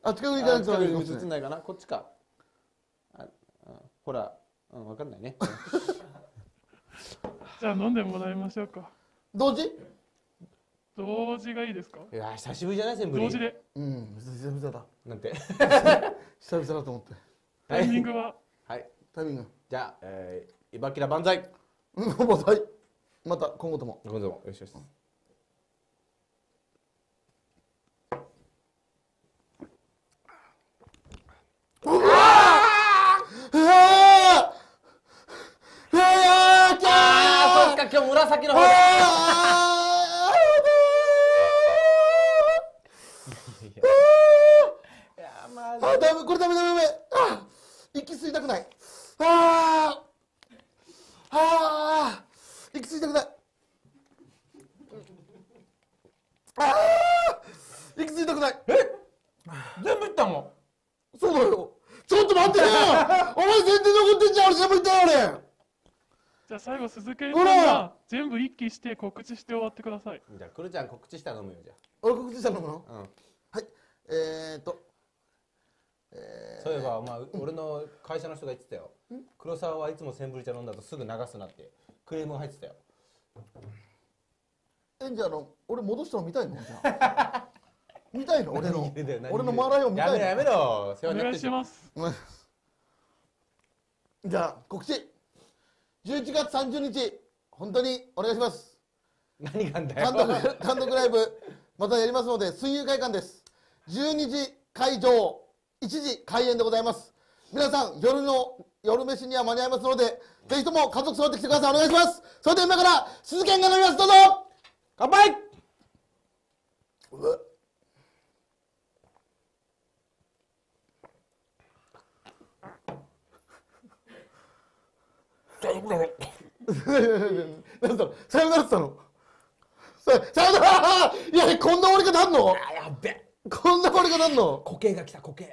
Speaker 1: あ近くに行かないと
Speaker 2: 近くに映んないかな？こっちか。ほら。うん分かんないね。*laughs*
Speaker 4: じゃあ飲んでもらいましょうか。
Speaker 1: 同時？
Speaker 4: 同時がいいですか？
Speaker 2: いや久しぶりじゃないセンブリ
Speaker 4: 同時で。
Speaker 1: うん久々だ。
Speaker 2: なんて？*laughs*
Speaker 1: 久々だと思って。
Speaker 4: タイミングは？
Speaker 2: はい。
Speaker 1: タイミング。
Speaker 2: じゃあ、えー、イバキラ万歳。
Speaker 1: うんもうはいまた今後とも。
Speaker 2: どうぞよしよし
Speaker 1: うわー！うわー！きゃ
Speaker 2: あー！そっか今日紫の方
Speaker 1: ダメこれダメダメダメ。あー息吸いたくない。あーあー息吸いたくない。あー息吸いたくない。
Speaker 2: 全部いったもん。
Speaker 1: そうだよ。ちょっと待ってよ *laughs* お前全然残ってんじゃん。俺全部言ったよ俺。
Speaker 4: じゃあ最後鈴木さん
Speaker 1: ほら。
Speaker 4: が全部一気して告知して終わってください。
Speaker 2: じゃあくるちゃん告知したら飲むよじゃ
Speaker 1: 俺告知したのかな
Speaker 2: あ、うん、
Speaker 1: はい。えー、っとえ
Speaker 2: そういえばお前俺の会社の人が言ってたよ。黒沢はいつもセンブリ茶飲んだとすぐ流すなってクレームが入ってたよ。
Speaker 1: ー、えじゃああの俺戻したの見たいの？じゃあ。*laughs* 見たいの？俺の。俺のマーライオン見たいの？
Speaker 2: やめろやめろ世
Speaker 4: お
Speaker 2: 話になってる
Speaker 4: 願いします。
Speaker 1: うんじゃあ告知。11月30日本当にお願いします。
Speaker 2: 何がんだ
Speaker 1: 単独
Speaker 2: よ
Speaker 1: 単独ライブまたやりますので水遊会館です。12時会場1時開演でございます。皆さん夜の夜飯には間に合いますのでぜひとも家族揃ってきてください。お願いします。それでは今から鈴研が飲みますどうぞ。
Speaker 2: 乾杯。*laughs*
Speaker 1: 何だろうさよならって言ったのささよなら。いやこんな終わり方あんの？
Speaker 2: あやっべ
Speaker 1: こんなこれがなんの？*laughs*
Speaker 2: が来た苔